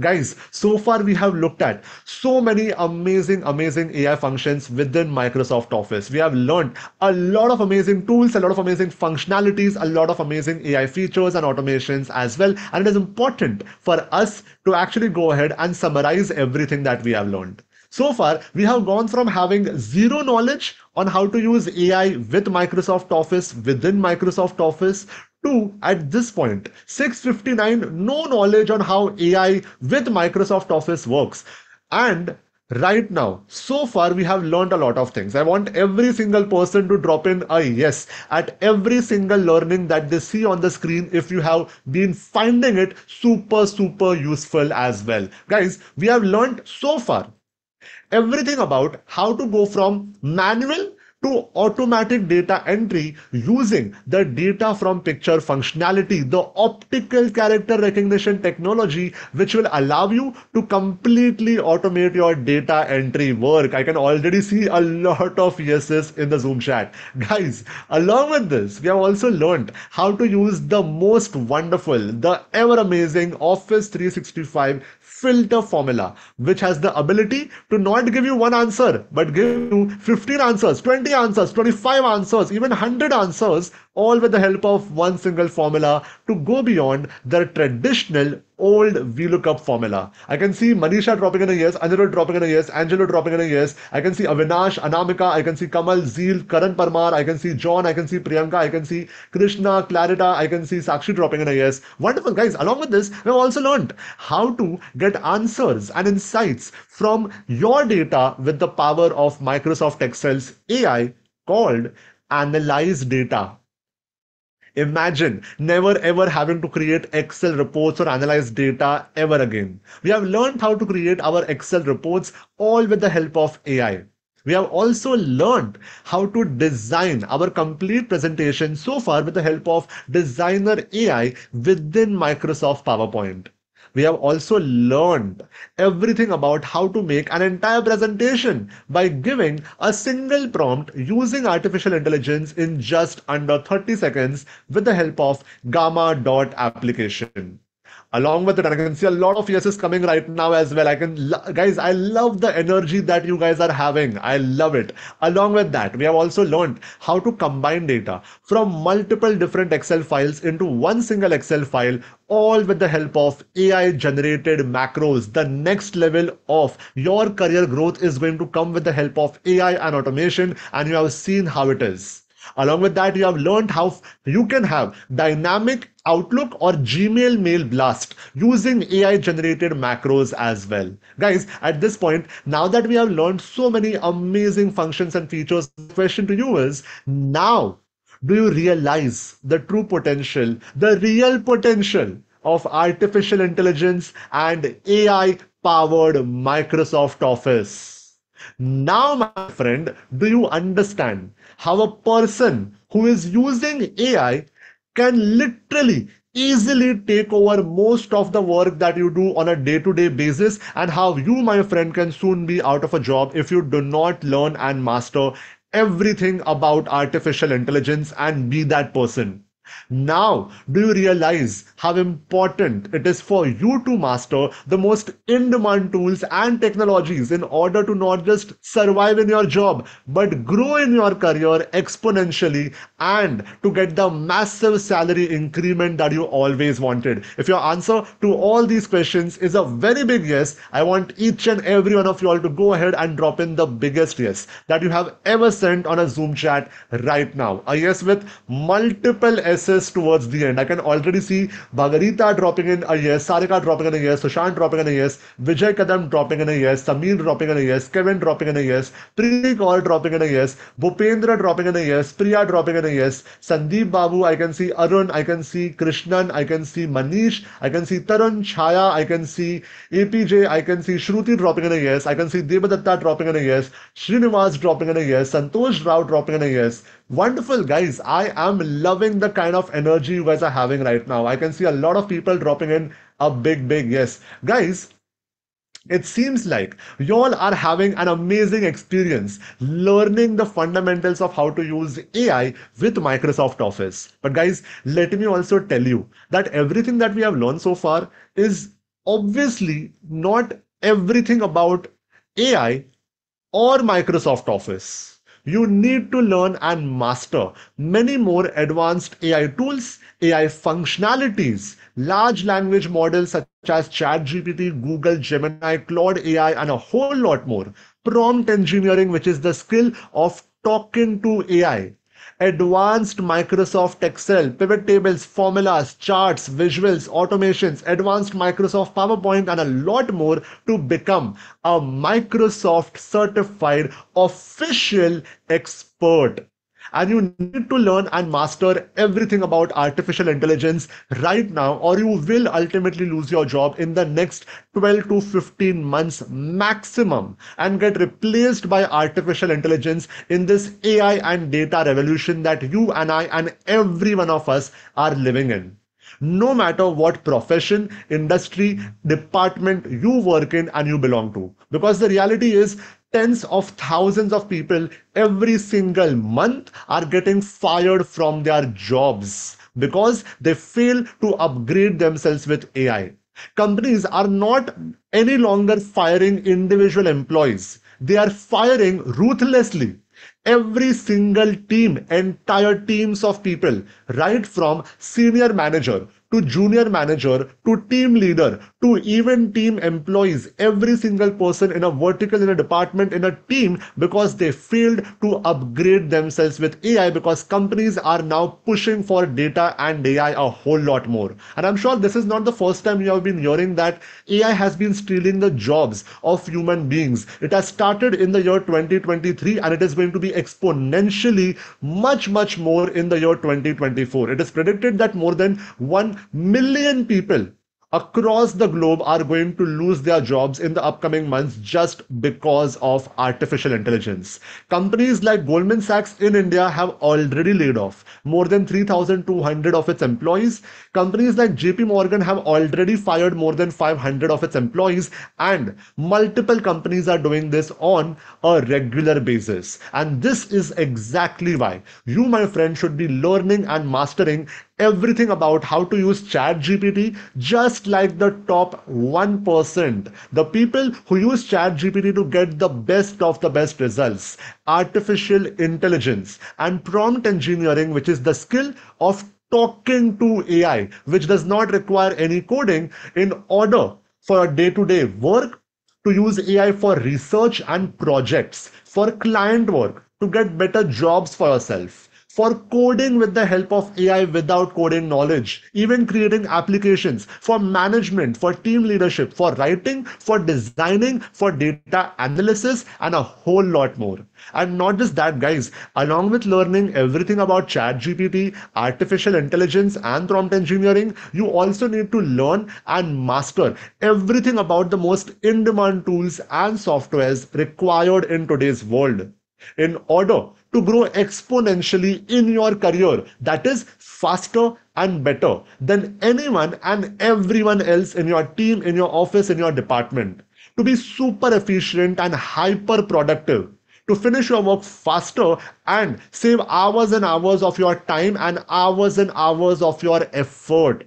Guys, so far we have looked at so many amazing, amazing AI functions within Microsoft Office. We have learned a lot of amazing tools, a lot of amazing functionalities, a lot of amazing AI features and automations as well. And it is important for us to actually go ahead and summarize everything that we have learned. So far, we have gone from having zero knowledge on how to use AI with Microsoft Office within Microsoft Office to at this point, 659, no knowledge on how AI with Microsoft Office works. And right now, so far, we have learned a lot of things. I want every single person to drop in a yes at every single learning that they see on the screen if you have been finding it super, super useful as well. Guys, we have learned so far everything about how to go from manual to automatic data entry using the data from picture functionality, the optical character recognition technology, which will allow you to completely automate your data entry work. I can already see a lot of yeses in the Zoom chat. Guys, along with this, we have also learned how to use the most wonderful, the ever amazing Office 365 filter formula, which has the ability to not give you one answer, but give you 15 answers, 20 answers, 25 answers, even 100 answers all with the help of one single formula to go beyond the traditional old VLOOKUP formula. I can see Manisha dropping in a yes, Anirudh dropping in a yes, Angelo dropping in a yes. I can see Avinash, Anamika, I can see Kamal, Zeel, Karan Parmar, I can see John, I can see Priyanka, I can see Krishna, Clarita, I can see Sakshi dropping in a yes. Wonderful guys. Along with this, we've also learned how to get answers and insights from your data with the power of Microsoft Excel's AI called Analyze Data. Imagine never ever having to create Excel reports or analyze data ever again. We have learned how to create our Excel reports all with the help of AI. We have also learned how to design our complete presentation so far with the help of Designer AI within Microsoft PowerPoint we have also learned everything about how to make an entire presentation by giving a single prompt using artificial intelligence in just under 30 seconds with the help of Gamma Dot application along with it and i can see a lot of yeses coming right now as well i can guys i love the energy that you guys are having i love it along with that we have also learned how to combine data from multiple different excel files into one single excel file all with the help of AI generated macros. The next level of your career growth is going to come with the help of AI and automation, and you have seen how it is. Along with that, you have learned how you can have dynamic Outlook or Gmail mail blast using AI generated macros as well. Guys, at this point, now that we have learned so many amazing functions and features, the question to you is now do you realize the true potential, the real potential of artificial intelligence and AI powered Microsoft Office? Now, my friend, do you understand how a person who is using AI can literally easily take over most of the work that you do on a day-to-day basis and how you my friend can soon be out of a job if you do not learn and master everything about artificial intelligence and be that person now, do you realize how important it is for you to master the most in demand tools and technologies in order to not just survive in your job, but grow in your career exponentially and to get the massive salary increment that you always wanted? If your answer to all these questions is a very big yes, I want each and every one of you all to go ahead and drop in the biggest yes that you have ever sent on a Zoom chat right now. A yes with multiple S's towards the end. I can already see Bhagarita dropping in a yes, Sarika dropping in a yes, Sushant dropping in a yes, Vijay Kadam dropping in a yes, Samir dropping in a yes, Kevin dropping in a yes, Preeti Kaur dropping in a yes, Bhupendra dropping in a yes, Priya dropping in a yes, Sandeep Babu, I can see Arun, I can see Krishnan, I can see Manish, I can see Tarun, Chaya, I can see APJ, I can see Shruti dropping in a yes, I can see Devadatta dropping in a yes, Srinivas dropping in a yes, Santosh Rao dropping in a yes, Wonderful, guys. I am loving the kind of energy you guys are having right now. I can see a lot of people dropping in a big, big yes. Guys, it seems like you all are having an amazing experience learning the fundamentals of how to use AI with Microsoft Office. But guys, let me also tell you that everything that we have learned so far is obviously not everything about AI or Microsoft Office you need to learn and master many more advanced AI tools, AI functionalities, large language models such as ChatGPT, Google, Gemini, Claude AI, and a whole lot more. Prompt engineering, which is the skill of talking to AI advanced Microsoft Excel, pivot tables, formulas, charts, visuals, automations, advanced Microsoft PowerPoint, and a lot more to become a Microsoft certified official expert and you need to learn and master everything about artificial intelligence right now or you will ultimately lose your job in the next 12 to 15 months maximum and get replaced by artificial intelligence in this AI and data revolution that you and I and every one of us are living in no matter what profession, industry, department you work in and you belong to. Because the reality is, tens of thousands of people every single month are getting fired from their jobs because they fail to upgrade themselves with AI. Companies are not any longer firing individual employees. They are firing ruthlessly every single team, entire teams of people, right from senior manager to junior manager to team leader to even team employees, every single person in a vertical, in a department, in a team, because they failed to upgrade themselves with AI because companies are now pushing for data and AI a whole lot more. And I'm sure this is not the first time you have been hearing that AI has been stealing the jobs of human beings. It has started in the year 2023 and it is going to be exponentially much, much more in the year 2024. It is predicted that more than 1 million people across the globe are going to lose their jobs in the upcoming months just because of artificial intelligence. Companies like Goldman Sachs in India have already laid off more than 3,200 of its employees. Companies like JP Morgan have already fired more than 500 of its employees, and multiple companies are doing this on a regular basis. And this is exactly why you, my friend, should be learning and mastering everything about how to use chat gpt just like the top 1% the people who use chat gpt to get the best of the best results artificial intelligence and prompt engineering which is the skill of talking to ai which does not require any coding in order for day-to-day work to use ai for research and projects for client work to get better jobs for yourself for coding with the help of AI without coding knowledge, even creating applications for management, for team leadership, for writing, for designing, for data analysis, and a whole lot more. And not just that, guys, along with learning everything about ChatGPT, artificial intelligence, and prompt engineering, you also need to learn and master everything about the most in demand tools and softwares required in today's world in order to grow exponentially in your career that is faster and better than anyone and everyone else in your team in your office in your department. To be super efficient and hyper productive to finish your work faster and save hours and hours of your time and hours and hours of your effort.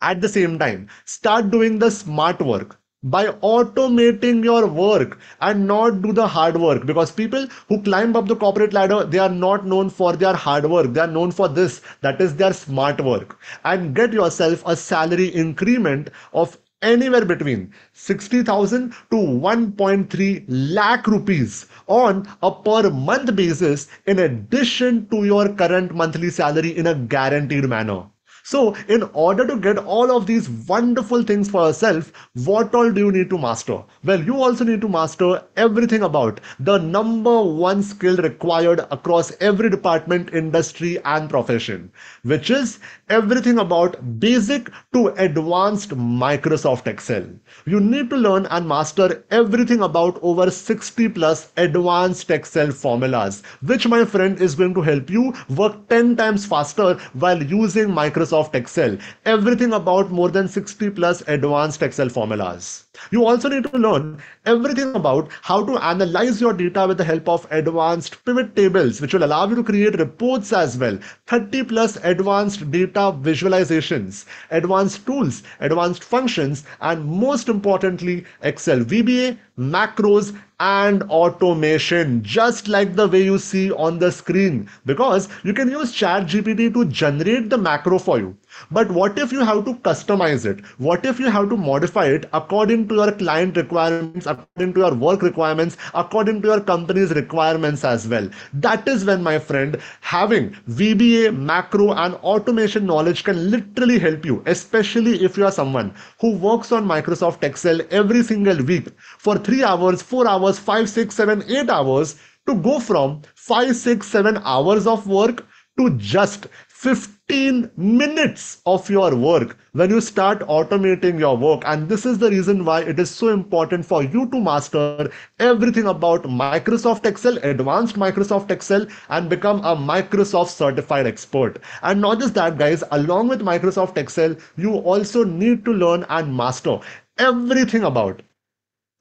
At the same time start doing the smart work by automating your work and not do the hard work. Because people who climb up the corporate ladder they are not known for their hard work. They are known for this that is their smart work. And get yourself a salary increment of anywhere between 60000 to 1.3 lakh rupees on a per month basis in addition to your current monthly salary in a guaranteed manner so, in order to get all of these wonderful things for yourself, what all do you need to master? Well, you also need to master everything about the number one skill required across every department, industry, and profession, which is everything about basic to advanced Microsoft Excel. You need to learn and master everything about over 60 plus advanced Excel formulas, which my friend is going to help you work 10 times faster while using Microsoft Microsoft Excel, everything about more than 60 plus advanced Excel formulas. You also need to learn everything about how to analyze your data with the help of advanced pivot tables, which will allow you to create reports as well. 30 plus advanced data visualizations, advanced tools, advanced functions, and most importantly, Excel VBA, macros, and automation, just like the way you see on the screen. Because you can use ChatGPT to generate the macro for you. But what if you have to customize it? What if you have to modify it according to your client requirements, according to your work requirements, according to your company's requirements as well? That is when, my friend, having VBA, macro, and automation knowledge can literally help you, especially if you are someone who works on Microsoft Excel every single week for three hours, four hours, five, six, seven, eight hours to go from five, six, seven hours of work to just 15 minutes of your work when you start automating your work. And this is the reason why it is so important for you to master everything about Microsoft Excel, advanced Microsoft Excel, and become a Microsoft certified expert. And not just that, guys, along with Microsoft Excel, you also need to learn and master everything about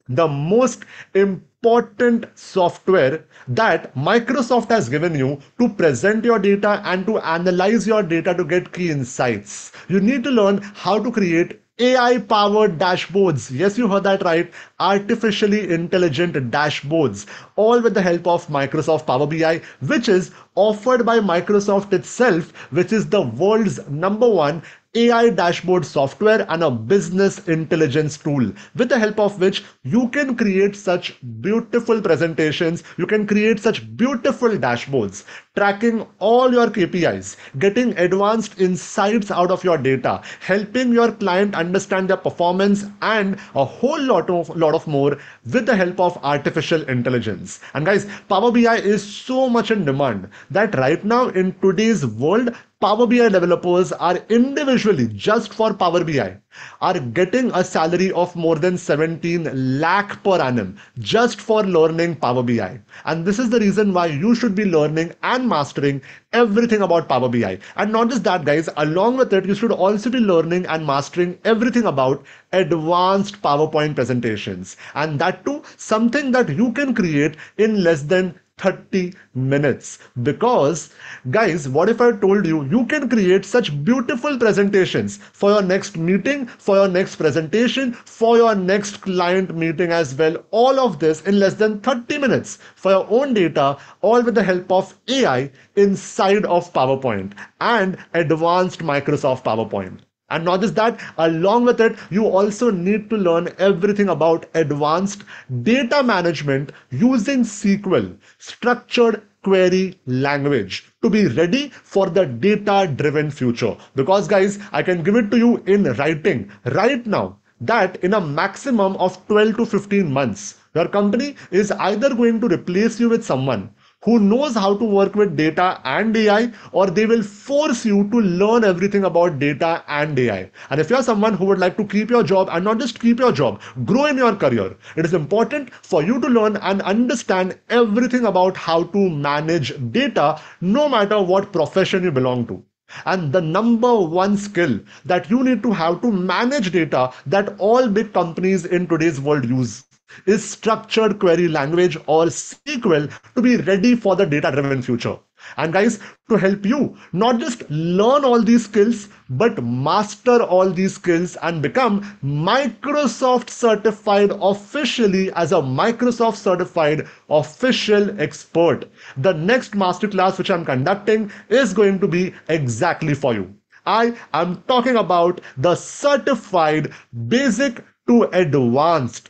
the most important software that Microsoft has given you to present your data and to analyze your data to get key insights. You need to learn how to create AI powered dashboards. Yes, you heard that right. Artificially intelligent dashboards, all with the help of Microsoft Power BI, which is offered by Microsoft itself, which is the world's number one AI dashboard software and a business intelligence tool with the help of which you can create such beautiful presentations, you can create such beautiful dashboards, tracking all your KPIs, getting advanced insights out of your data, helping your client understand their performance and a whole lot of lot of more with the help of artificial intelligence. And guys, Power BI is so much in demand that right now in today's world Power BI developers are individually just for Power BI are getting a salary of more than 17 lakh per annum just for learning Power BI. And this is the reason why you should be learning and mastering everything about Power BI. And not just that, guys, along with it, you should also be learning and mastering everything about advanced PowerPoint presentations. And that too, something that you can create in less than 30 minutes. Because guys what if i told you you can create such beautiful presentations for your next meeting for your next presentation for your next client meeting as well. All of this in less than 30 minutes for your own data all with the help of ai inside of powerpoint and advanced microsoft powerpoint and not just that, along with it, you also need to learn everything about advanced data management using SQL, structured query language to be ready for the data driven future. Because guys, I can give it to you in writing right now that in a maximum of 12 to 15 months, your company is either going to replace you with someone who knows how to work with data and AI, or they will force you to learn everything about data and AI. And if you're someone who would like to keep your job and not just keep your job, grow in your career, it is important for you to learn and understand everything about how to manage data, no matter what profession you belong to. And the number one skill that you need to have to manage data that all big companies in today's world use is structured query language or SQL to be ready for the data driven future. And guys, to help you not just learn all these skills, but master all these skills and become Microsoft certified officially as a Microsoft certified official expert. The next masterclass which I'm conducting is going to be exactly for you. I am talking about the certified basic to advanced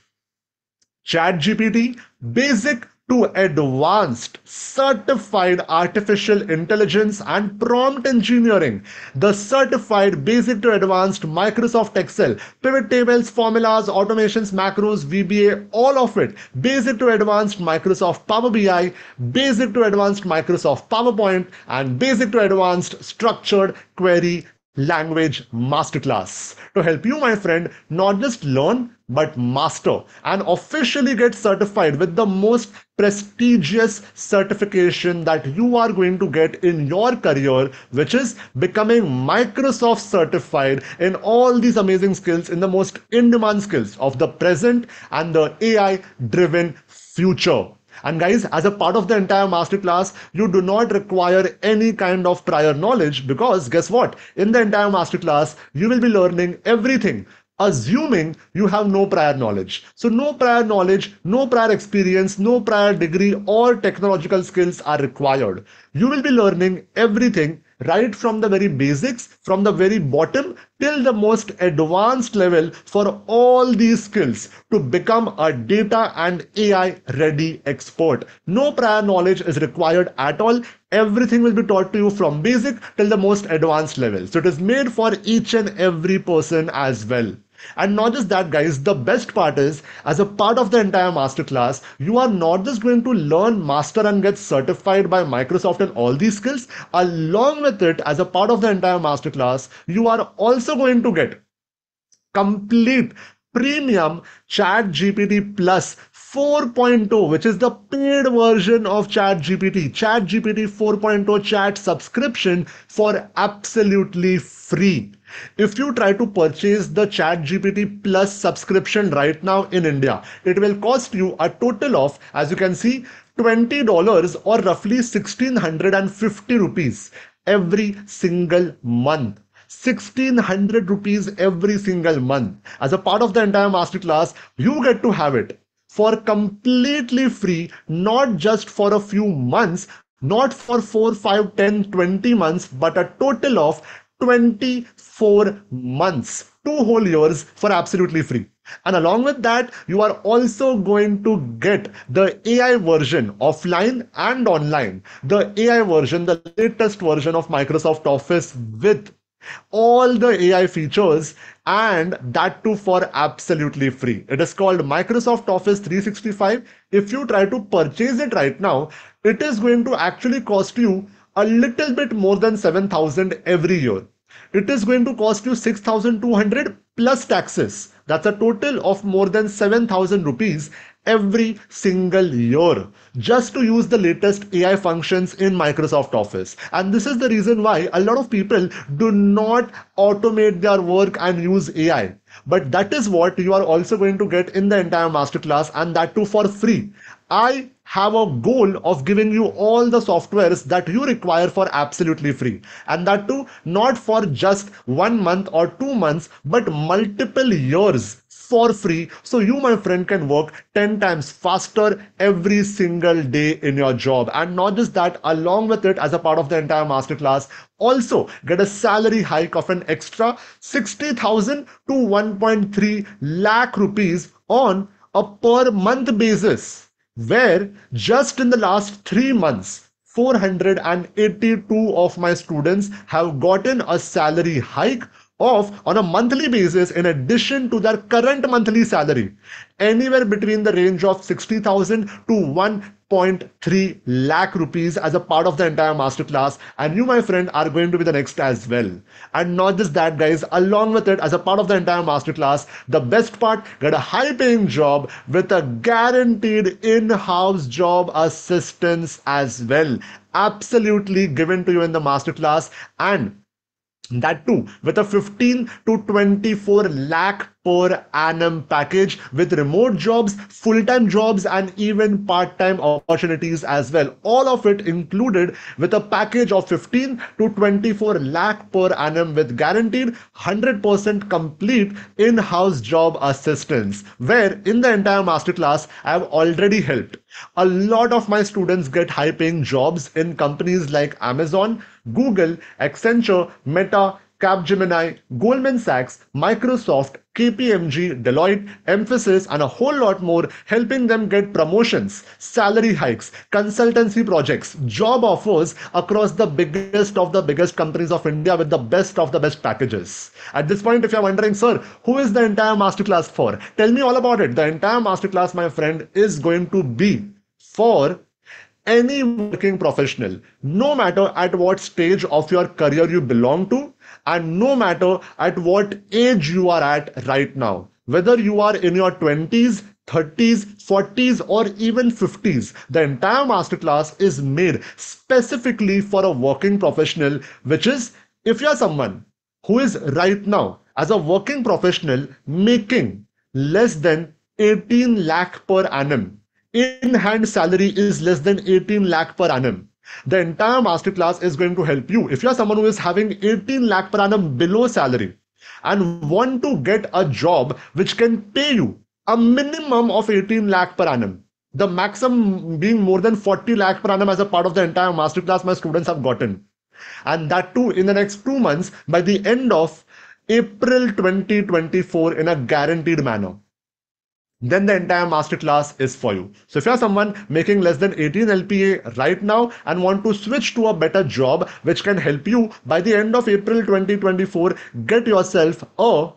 ChatGPT, basic to advanced certified artificial intelligence and prompt engineering, the certified basic to advanced Microsoft Excel, pivot tables, formulas, automations, macros, VBA, all of it, basic to advanced Microsoft Power BI, basic to advanced Microsoft PowerPoint, and basic to advanced structured query language masterclass to help you, my friend, not just learn but master and officially get certified with the most prestigious certification that you are going to get in your career, which is becoming Microsoft certified in all these amazing skills, in the most in demand skills of the present and the AI driven future. And guys, as a part of the entire masterclass, you do not require any kind of prior knowledge because guess what? In the entire masterclass, you will be learning everything assuming you have no prior knowledge. So no prior knowledge, no prior experience, no prior degree or technological skills are required. You will be learning everything right from the very basics, from the very bottom till the most advanced level for all these skills to become a data and AI ready expert. No prior knowledge is required at all. Everything will be taught to you from basic till the most advanced level. So it is made for each and every person as well. And not just that, guys, the best part is as a part of the entire masterclass, you are not just going to learn, master, and get certified by Microsoft and all these skills. Along with it, as a part of the entire masterclass, you are also going to get complete premium chat gpt plus 4.0 which is the paid version of chat gpt chat gpt 4.0 chat subscription for absolutely free if you try to purchase the ChatGPT Plus subscription right now in India, it will cost you a total of, as you can see, $20 or roughly 1650 rupees every single month. 1600 rupees every single month. As a part of the entire masterclass, you get to have it for completely free, not just for a few months, not for 4, 5, 10, 20 months, but a total of 24 months, two whole years for absolutely free. And along with that, you are also going to get the AI version offline and online. The AI version, the latest version of Microsoft Office with all the AI features and that too for absolutely free. It is called Microsoft Office 365. If you try to purchase it right now, it is going to actually cost you a little bit more than 7000 every year. It is going to cost you 6200 plus taxes. That's a total of more than 7000 rupees every single year just to use the latest AI functions in Microsoft Office. And this is the reason why a lot of people do not automate their work and use AI. But that is what you are also going to get in the entire masterclass and that too for free. I have a goal of giving you all the softwares that you require for absolutely free. And that too not for just one month or two months but multiple years for free. So you my friend can work 10 times faster every single day in your job. And not just that along with it as a part of the entire masterclass also get a salary hike of an extra 60000 to 1.3 lakh rupees on a per month basis where just in the last three months, 482 of my students have gotten a salary hike of on a monthly basis in addition to their current monthly salary. Anywhere between the range of 60000 to 1.3 lakh rupees as a part of the entire masterclass. And you my friend are going to be the next as well. And not just that guys along with it as a part of the entire masterclass the best part get a high paying job with a guaranteed in-house job assistance as well. Absolutely given to you in the masterclass. And that too with a 15 to 24 lakh per annum package with remote jobs full-time jobs and even part-time opportunities as well. All of it included with a package of 15 to 24 lakh per annum with guaranteed 100% complete in-house job assistance where in the entire masterclass i have already helped. A lot of my students get high paying jobs in companies like amazon Google, Accenture, Meta, Capgemini, Goldman Sachs, Microsoft, KPMG, Deloitte, Mphasis, and a whole lot more, helping them get promotions, salary hikes, consultancy projects, job offers across the biggest of the biggest companies of India with the best of the best packages. At this point, if you're wondering, sir, who is the entire masterclass for? Tell me all about it. The entire masterclass, my friend, is going to be for any working professional, no matter at what stage of your career you belong to, and no matter at what age you are at right now, whether you are in your 20s, 30s, 40s, or even 50s, the entire masterclass is made specifically for a working professional, which is if you are someone who is right now as a working professional making less than 18 lakh per annum in-hand salary is less than 18 lakh per annum. The entire masterclass is going to help you. If you're someone who is having 18 lakh per annum below salary and want to get a job which can pay you a minimum of 18 lakh per annum, the maximum being more than 40 lakh per annum as a part of the entire masterclass my students have gotten. And that too in the next two months by the end of April 2024 in a guaranteed manner then the entire masterclass is for you. So if you're someone making less than 18 LPA right now and want to switch to a better job which can help you by the end of April 2024 get yourself a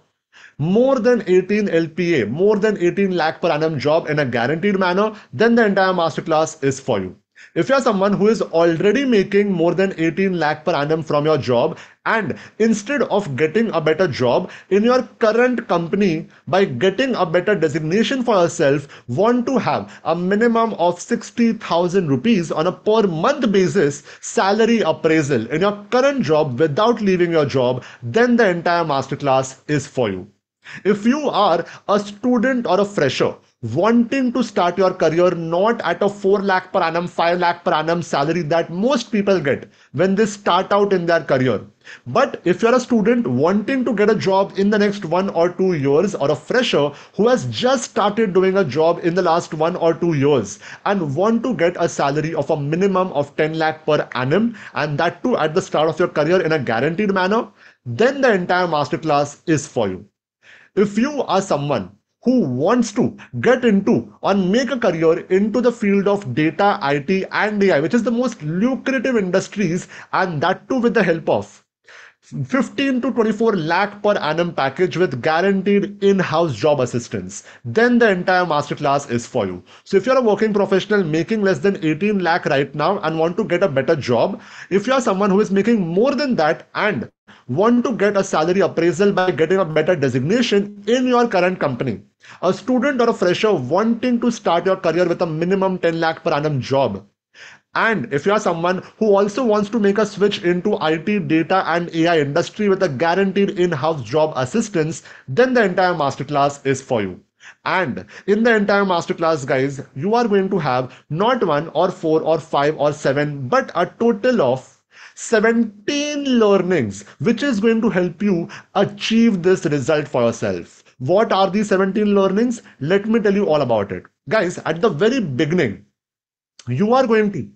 more than 18 LPA, more than 18 lakh per annum job in a guaranteed manner, then the entire masterclass is for you. If you're someone who is already making more than 18 lakh per annum from your job and instead of getting a better job in your current company by getting a better designation for yourself want to have a minimum of 60000 rupees on a per month basis salary appraisal in your current job without leaving your job then the entire masterclass is for you. If you are a student or a fresher wanting to start your career not at a 4 lakh per annum, 5 lakh per annum salary that most people get when they start out in their career. But if you're a student wanting to get a job in the next one or two years, or a fresher who has just started doing a job in the last one or two years and want to get a salary of a minimum of 10 lakh per annum, and that too at the start of your career in a guaranteed manner, then the entire masterclass is for you. If you are someone who wants to get into and make a career into the field of data, IT, and AI, which is the most lucrative industries, and that too with the help of 15 to 24 lakh per annum package with guaranteed in-house job assistance. Then the entire masterclass is for you. So if you're a working professional making less than 18 lakh right now and want to get a better job if you're someone who is making more than that and want to get a salary appraisal by getting a better designation in your current company a student or a fresher wanting to start your career with a minimum 10 lakh per annum job and if you are someone who also wants to make a switch into IT, data, and AI industry with a guaranteed in-house job assistance, then the entire masterclass is for you. And in the entire masterclass, guys, you are going to have not one or four or five or seven, but a total of 17 learnings, which is going to help you achieve this result for yourself. What are these 17 learnings? Let me tell you all about it. Guys, at the very beginning, you are going to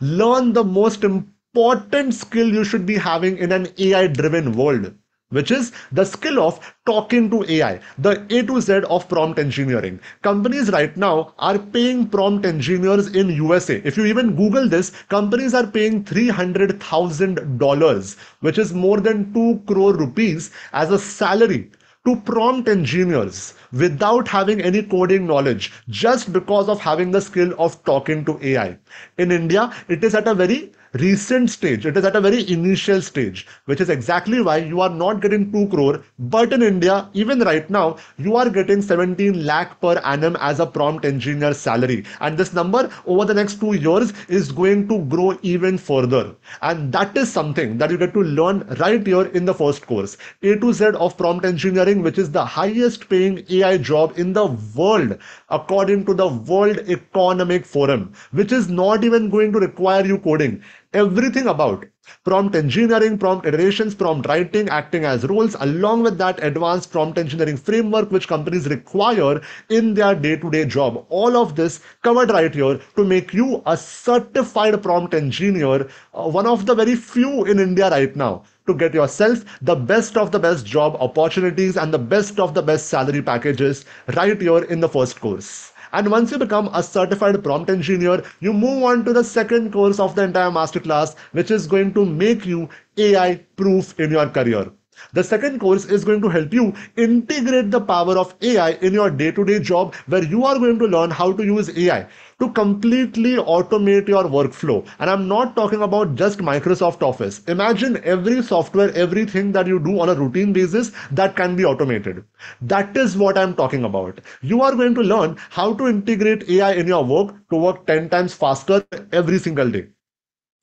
Learn the most important skill you should be having in an AI driven world which is the skill of talking to AI, the A to Z of prompt engineering. Companies right now are paying prompt engineers in USA. If you even Google this, companies are paying $300,000, which is more than 2 crore rupees as a salary to prompt engineers without having any coding knowledge just because of having the skill of talking to AI. In India, it is at a very recent stage. It is at a very initial stage, which is exactly why you are not getting 2 crore. But in India, even right now, you are getting 17 lakh per annum as a prompt engineer salary. And this number over the next two years is going to grow even further. And that is something that you get to learn right here in the first course. A to Z of prompt engineering, which is the highest paying AI job in the world, according to the World Economic Forum, which is not even going to require you coding everything about prompt engineering, prompt iterations, prompt writing, acting as roles, along with that advanced prompt engineering framework which companies require in their day-to-day job. All of this covered right here to make you a certified prompt engineer, uh, one of the very few in India right now to get yourself the best of the best job opportunities and the best of the best salary packages right here in the first course. And once you become a certified prompt engineer, you move on to the second course of the entire masterclass, which is going to make you AI proof in your career. The second course is going to help you integrate the power of AI in your day-to-day job where you are going to learn how to use AI to completely automate your workflow. And I'm not talking about just Microsoft Office. Imagine every software, everything that you do on a routine basis that can be automated. That is what I'm talking about. You are going to learn how to integrate AI in your work to work 10 times faster every single day.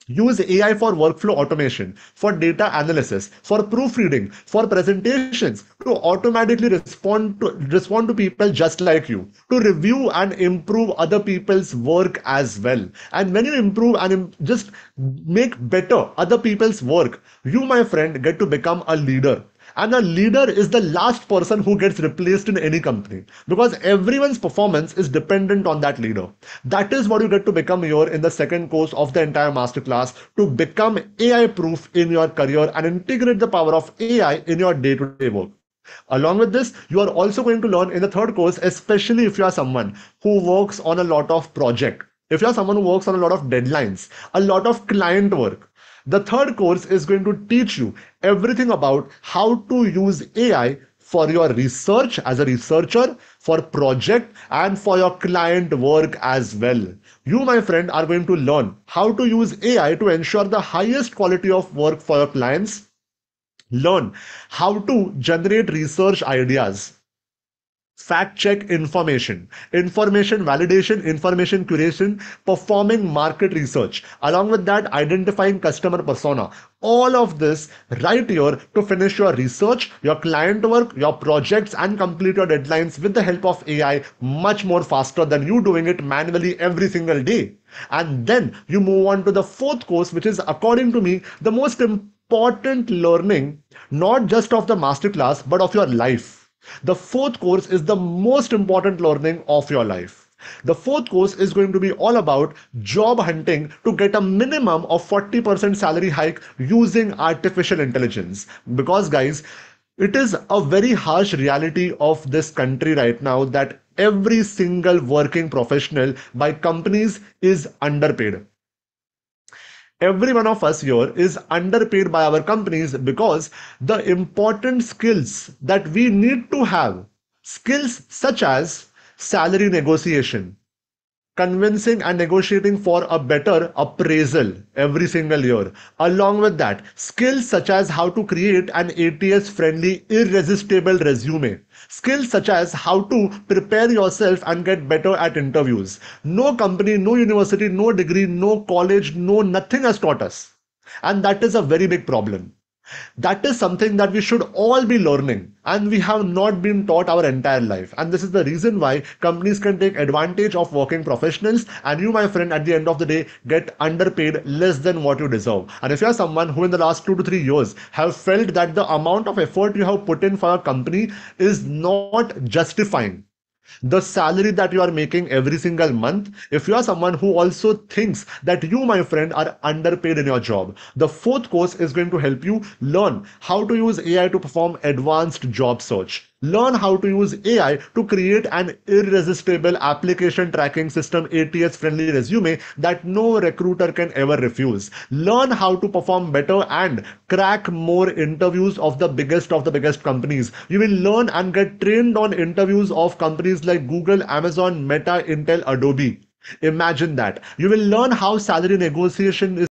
Use AI for workflow automation, for data analysis, for proofreading, for presentations, to automatically respond to respond to people just like you, to review and improve other people's work as well. And when you improve and just make better other people's work, you, my friend, get to become a leader and a leader is the last person who gets replaced in any company because everyone's performance is dependent on that leader. That is what you get to become here in the second course of the entire masterclass to become AI proof in your career and integrate the power of AI in your day to day work. Along with this, you are also going to learn in the third course, especially if you are someone who works on a lot of project. If you are someone who works on a lot of deadlines, a lot of client work, the third course is going to teach you everything about how to use AI for your research as a researcher, for project and for your client work as well. You, my friend, are going to learn how to use AI to ensure the highest quality of work for your clients. Learn how to generate research ideas fact check information, information validation, information curation, performing market research, along with that, identifying customer persona. All of this right here to finish your research, your client work, your projects, and complete your deadlines with the help of AI much more faster than you doing it manually every single day. And then you move on to the fourth course, which is, according to me, the most important learning, not just of the masterclass, but of your life the fourth course is the most important learning of your life. The fourth course is going to be all about job hunting to get a minimum of 40% salary hike using artificial intelligence. Because, guys, it is a very harsh reality of this country right now that every single working professional by companies is underpaid every one of us here is underpaid by our companies because the important skills that we need to have, skills such as salary negotiation, convincing and negotiating for a better appraisal every single year. Along with that, skills such as how to create an ATS friendly, irresistible resume. Skills such as how to prepare yourself and get better at interviews. No company, no university, no degree, no college, no nothing has taught us. And that is a very big problem. That is something that we should all be learning and we have not been taught our entire life. And this is the reason why companies can take advantage of working professionals and you, my friend, at the end of the day, get underpaid less than what you deserve. And if you are someone who in the last two to three years have felt that the amount of effort you have put in for a company is not justifying the salary that you are making every single month if you are someone who also thinks that you my friend are underpaid in your job the fourth course is going to help you learn how to use ai to perform advanced job search Learn how to use AI to create an irresistible application tracking system ATS friendly resume that no recruiter can ever refuse. Learn how to perform better and crack more interviews of the biggest of the biggest companies. You will learn and get trained on interviews of companies like Google, Amazon, Meta, Intel, Adobe. Imagine that. You will learn how salary negotiation is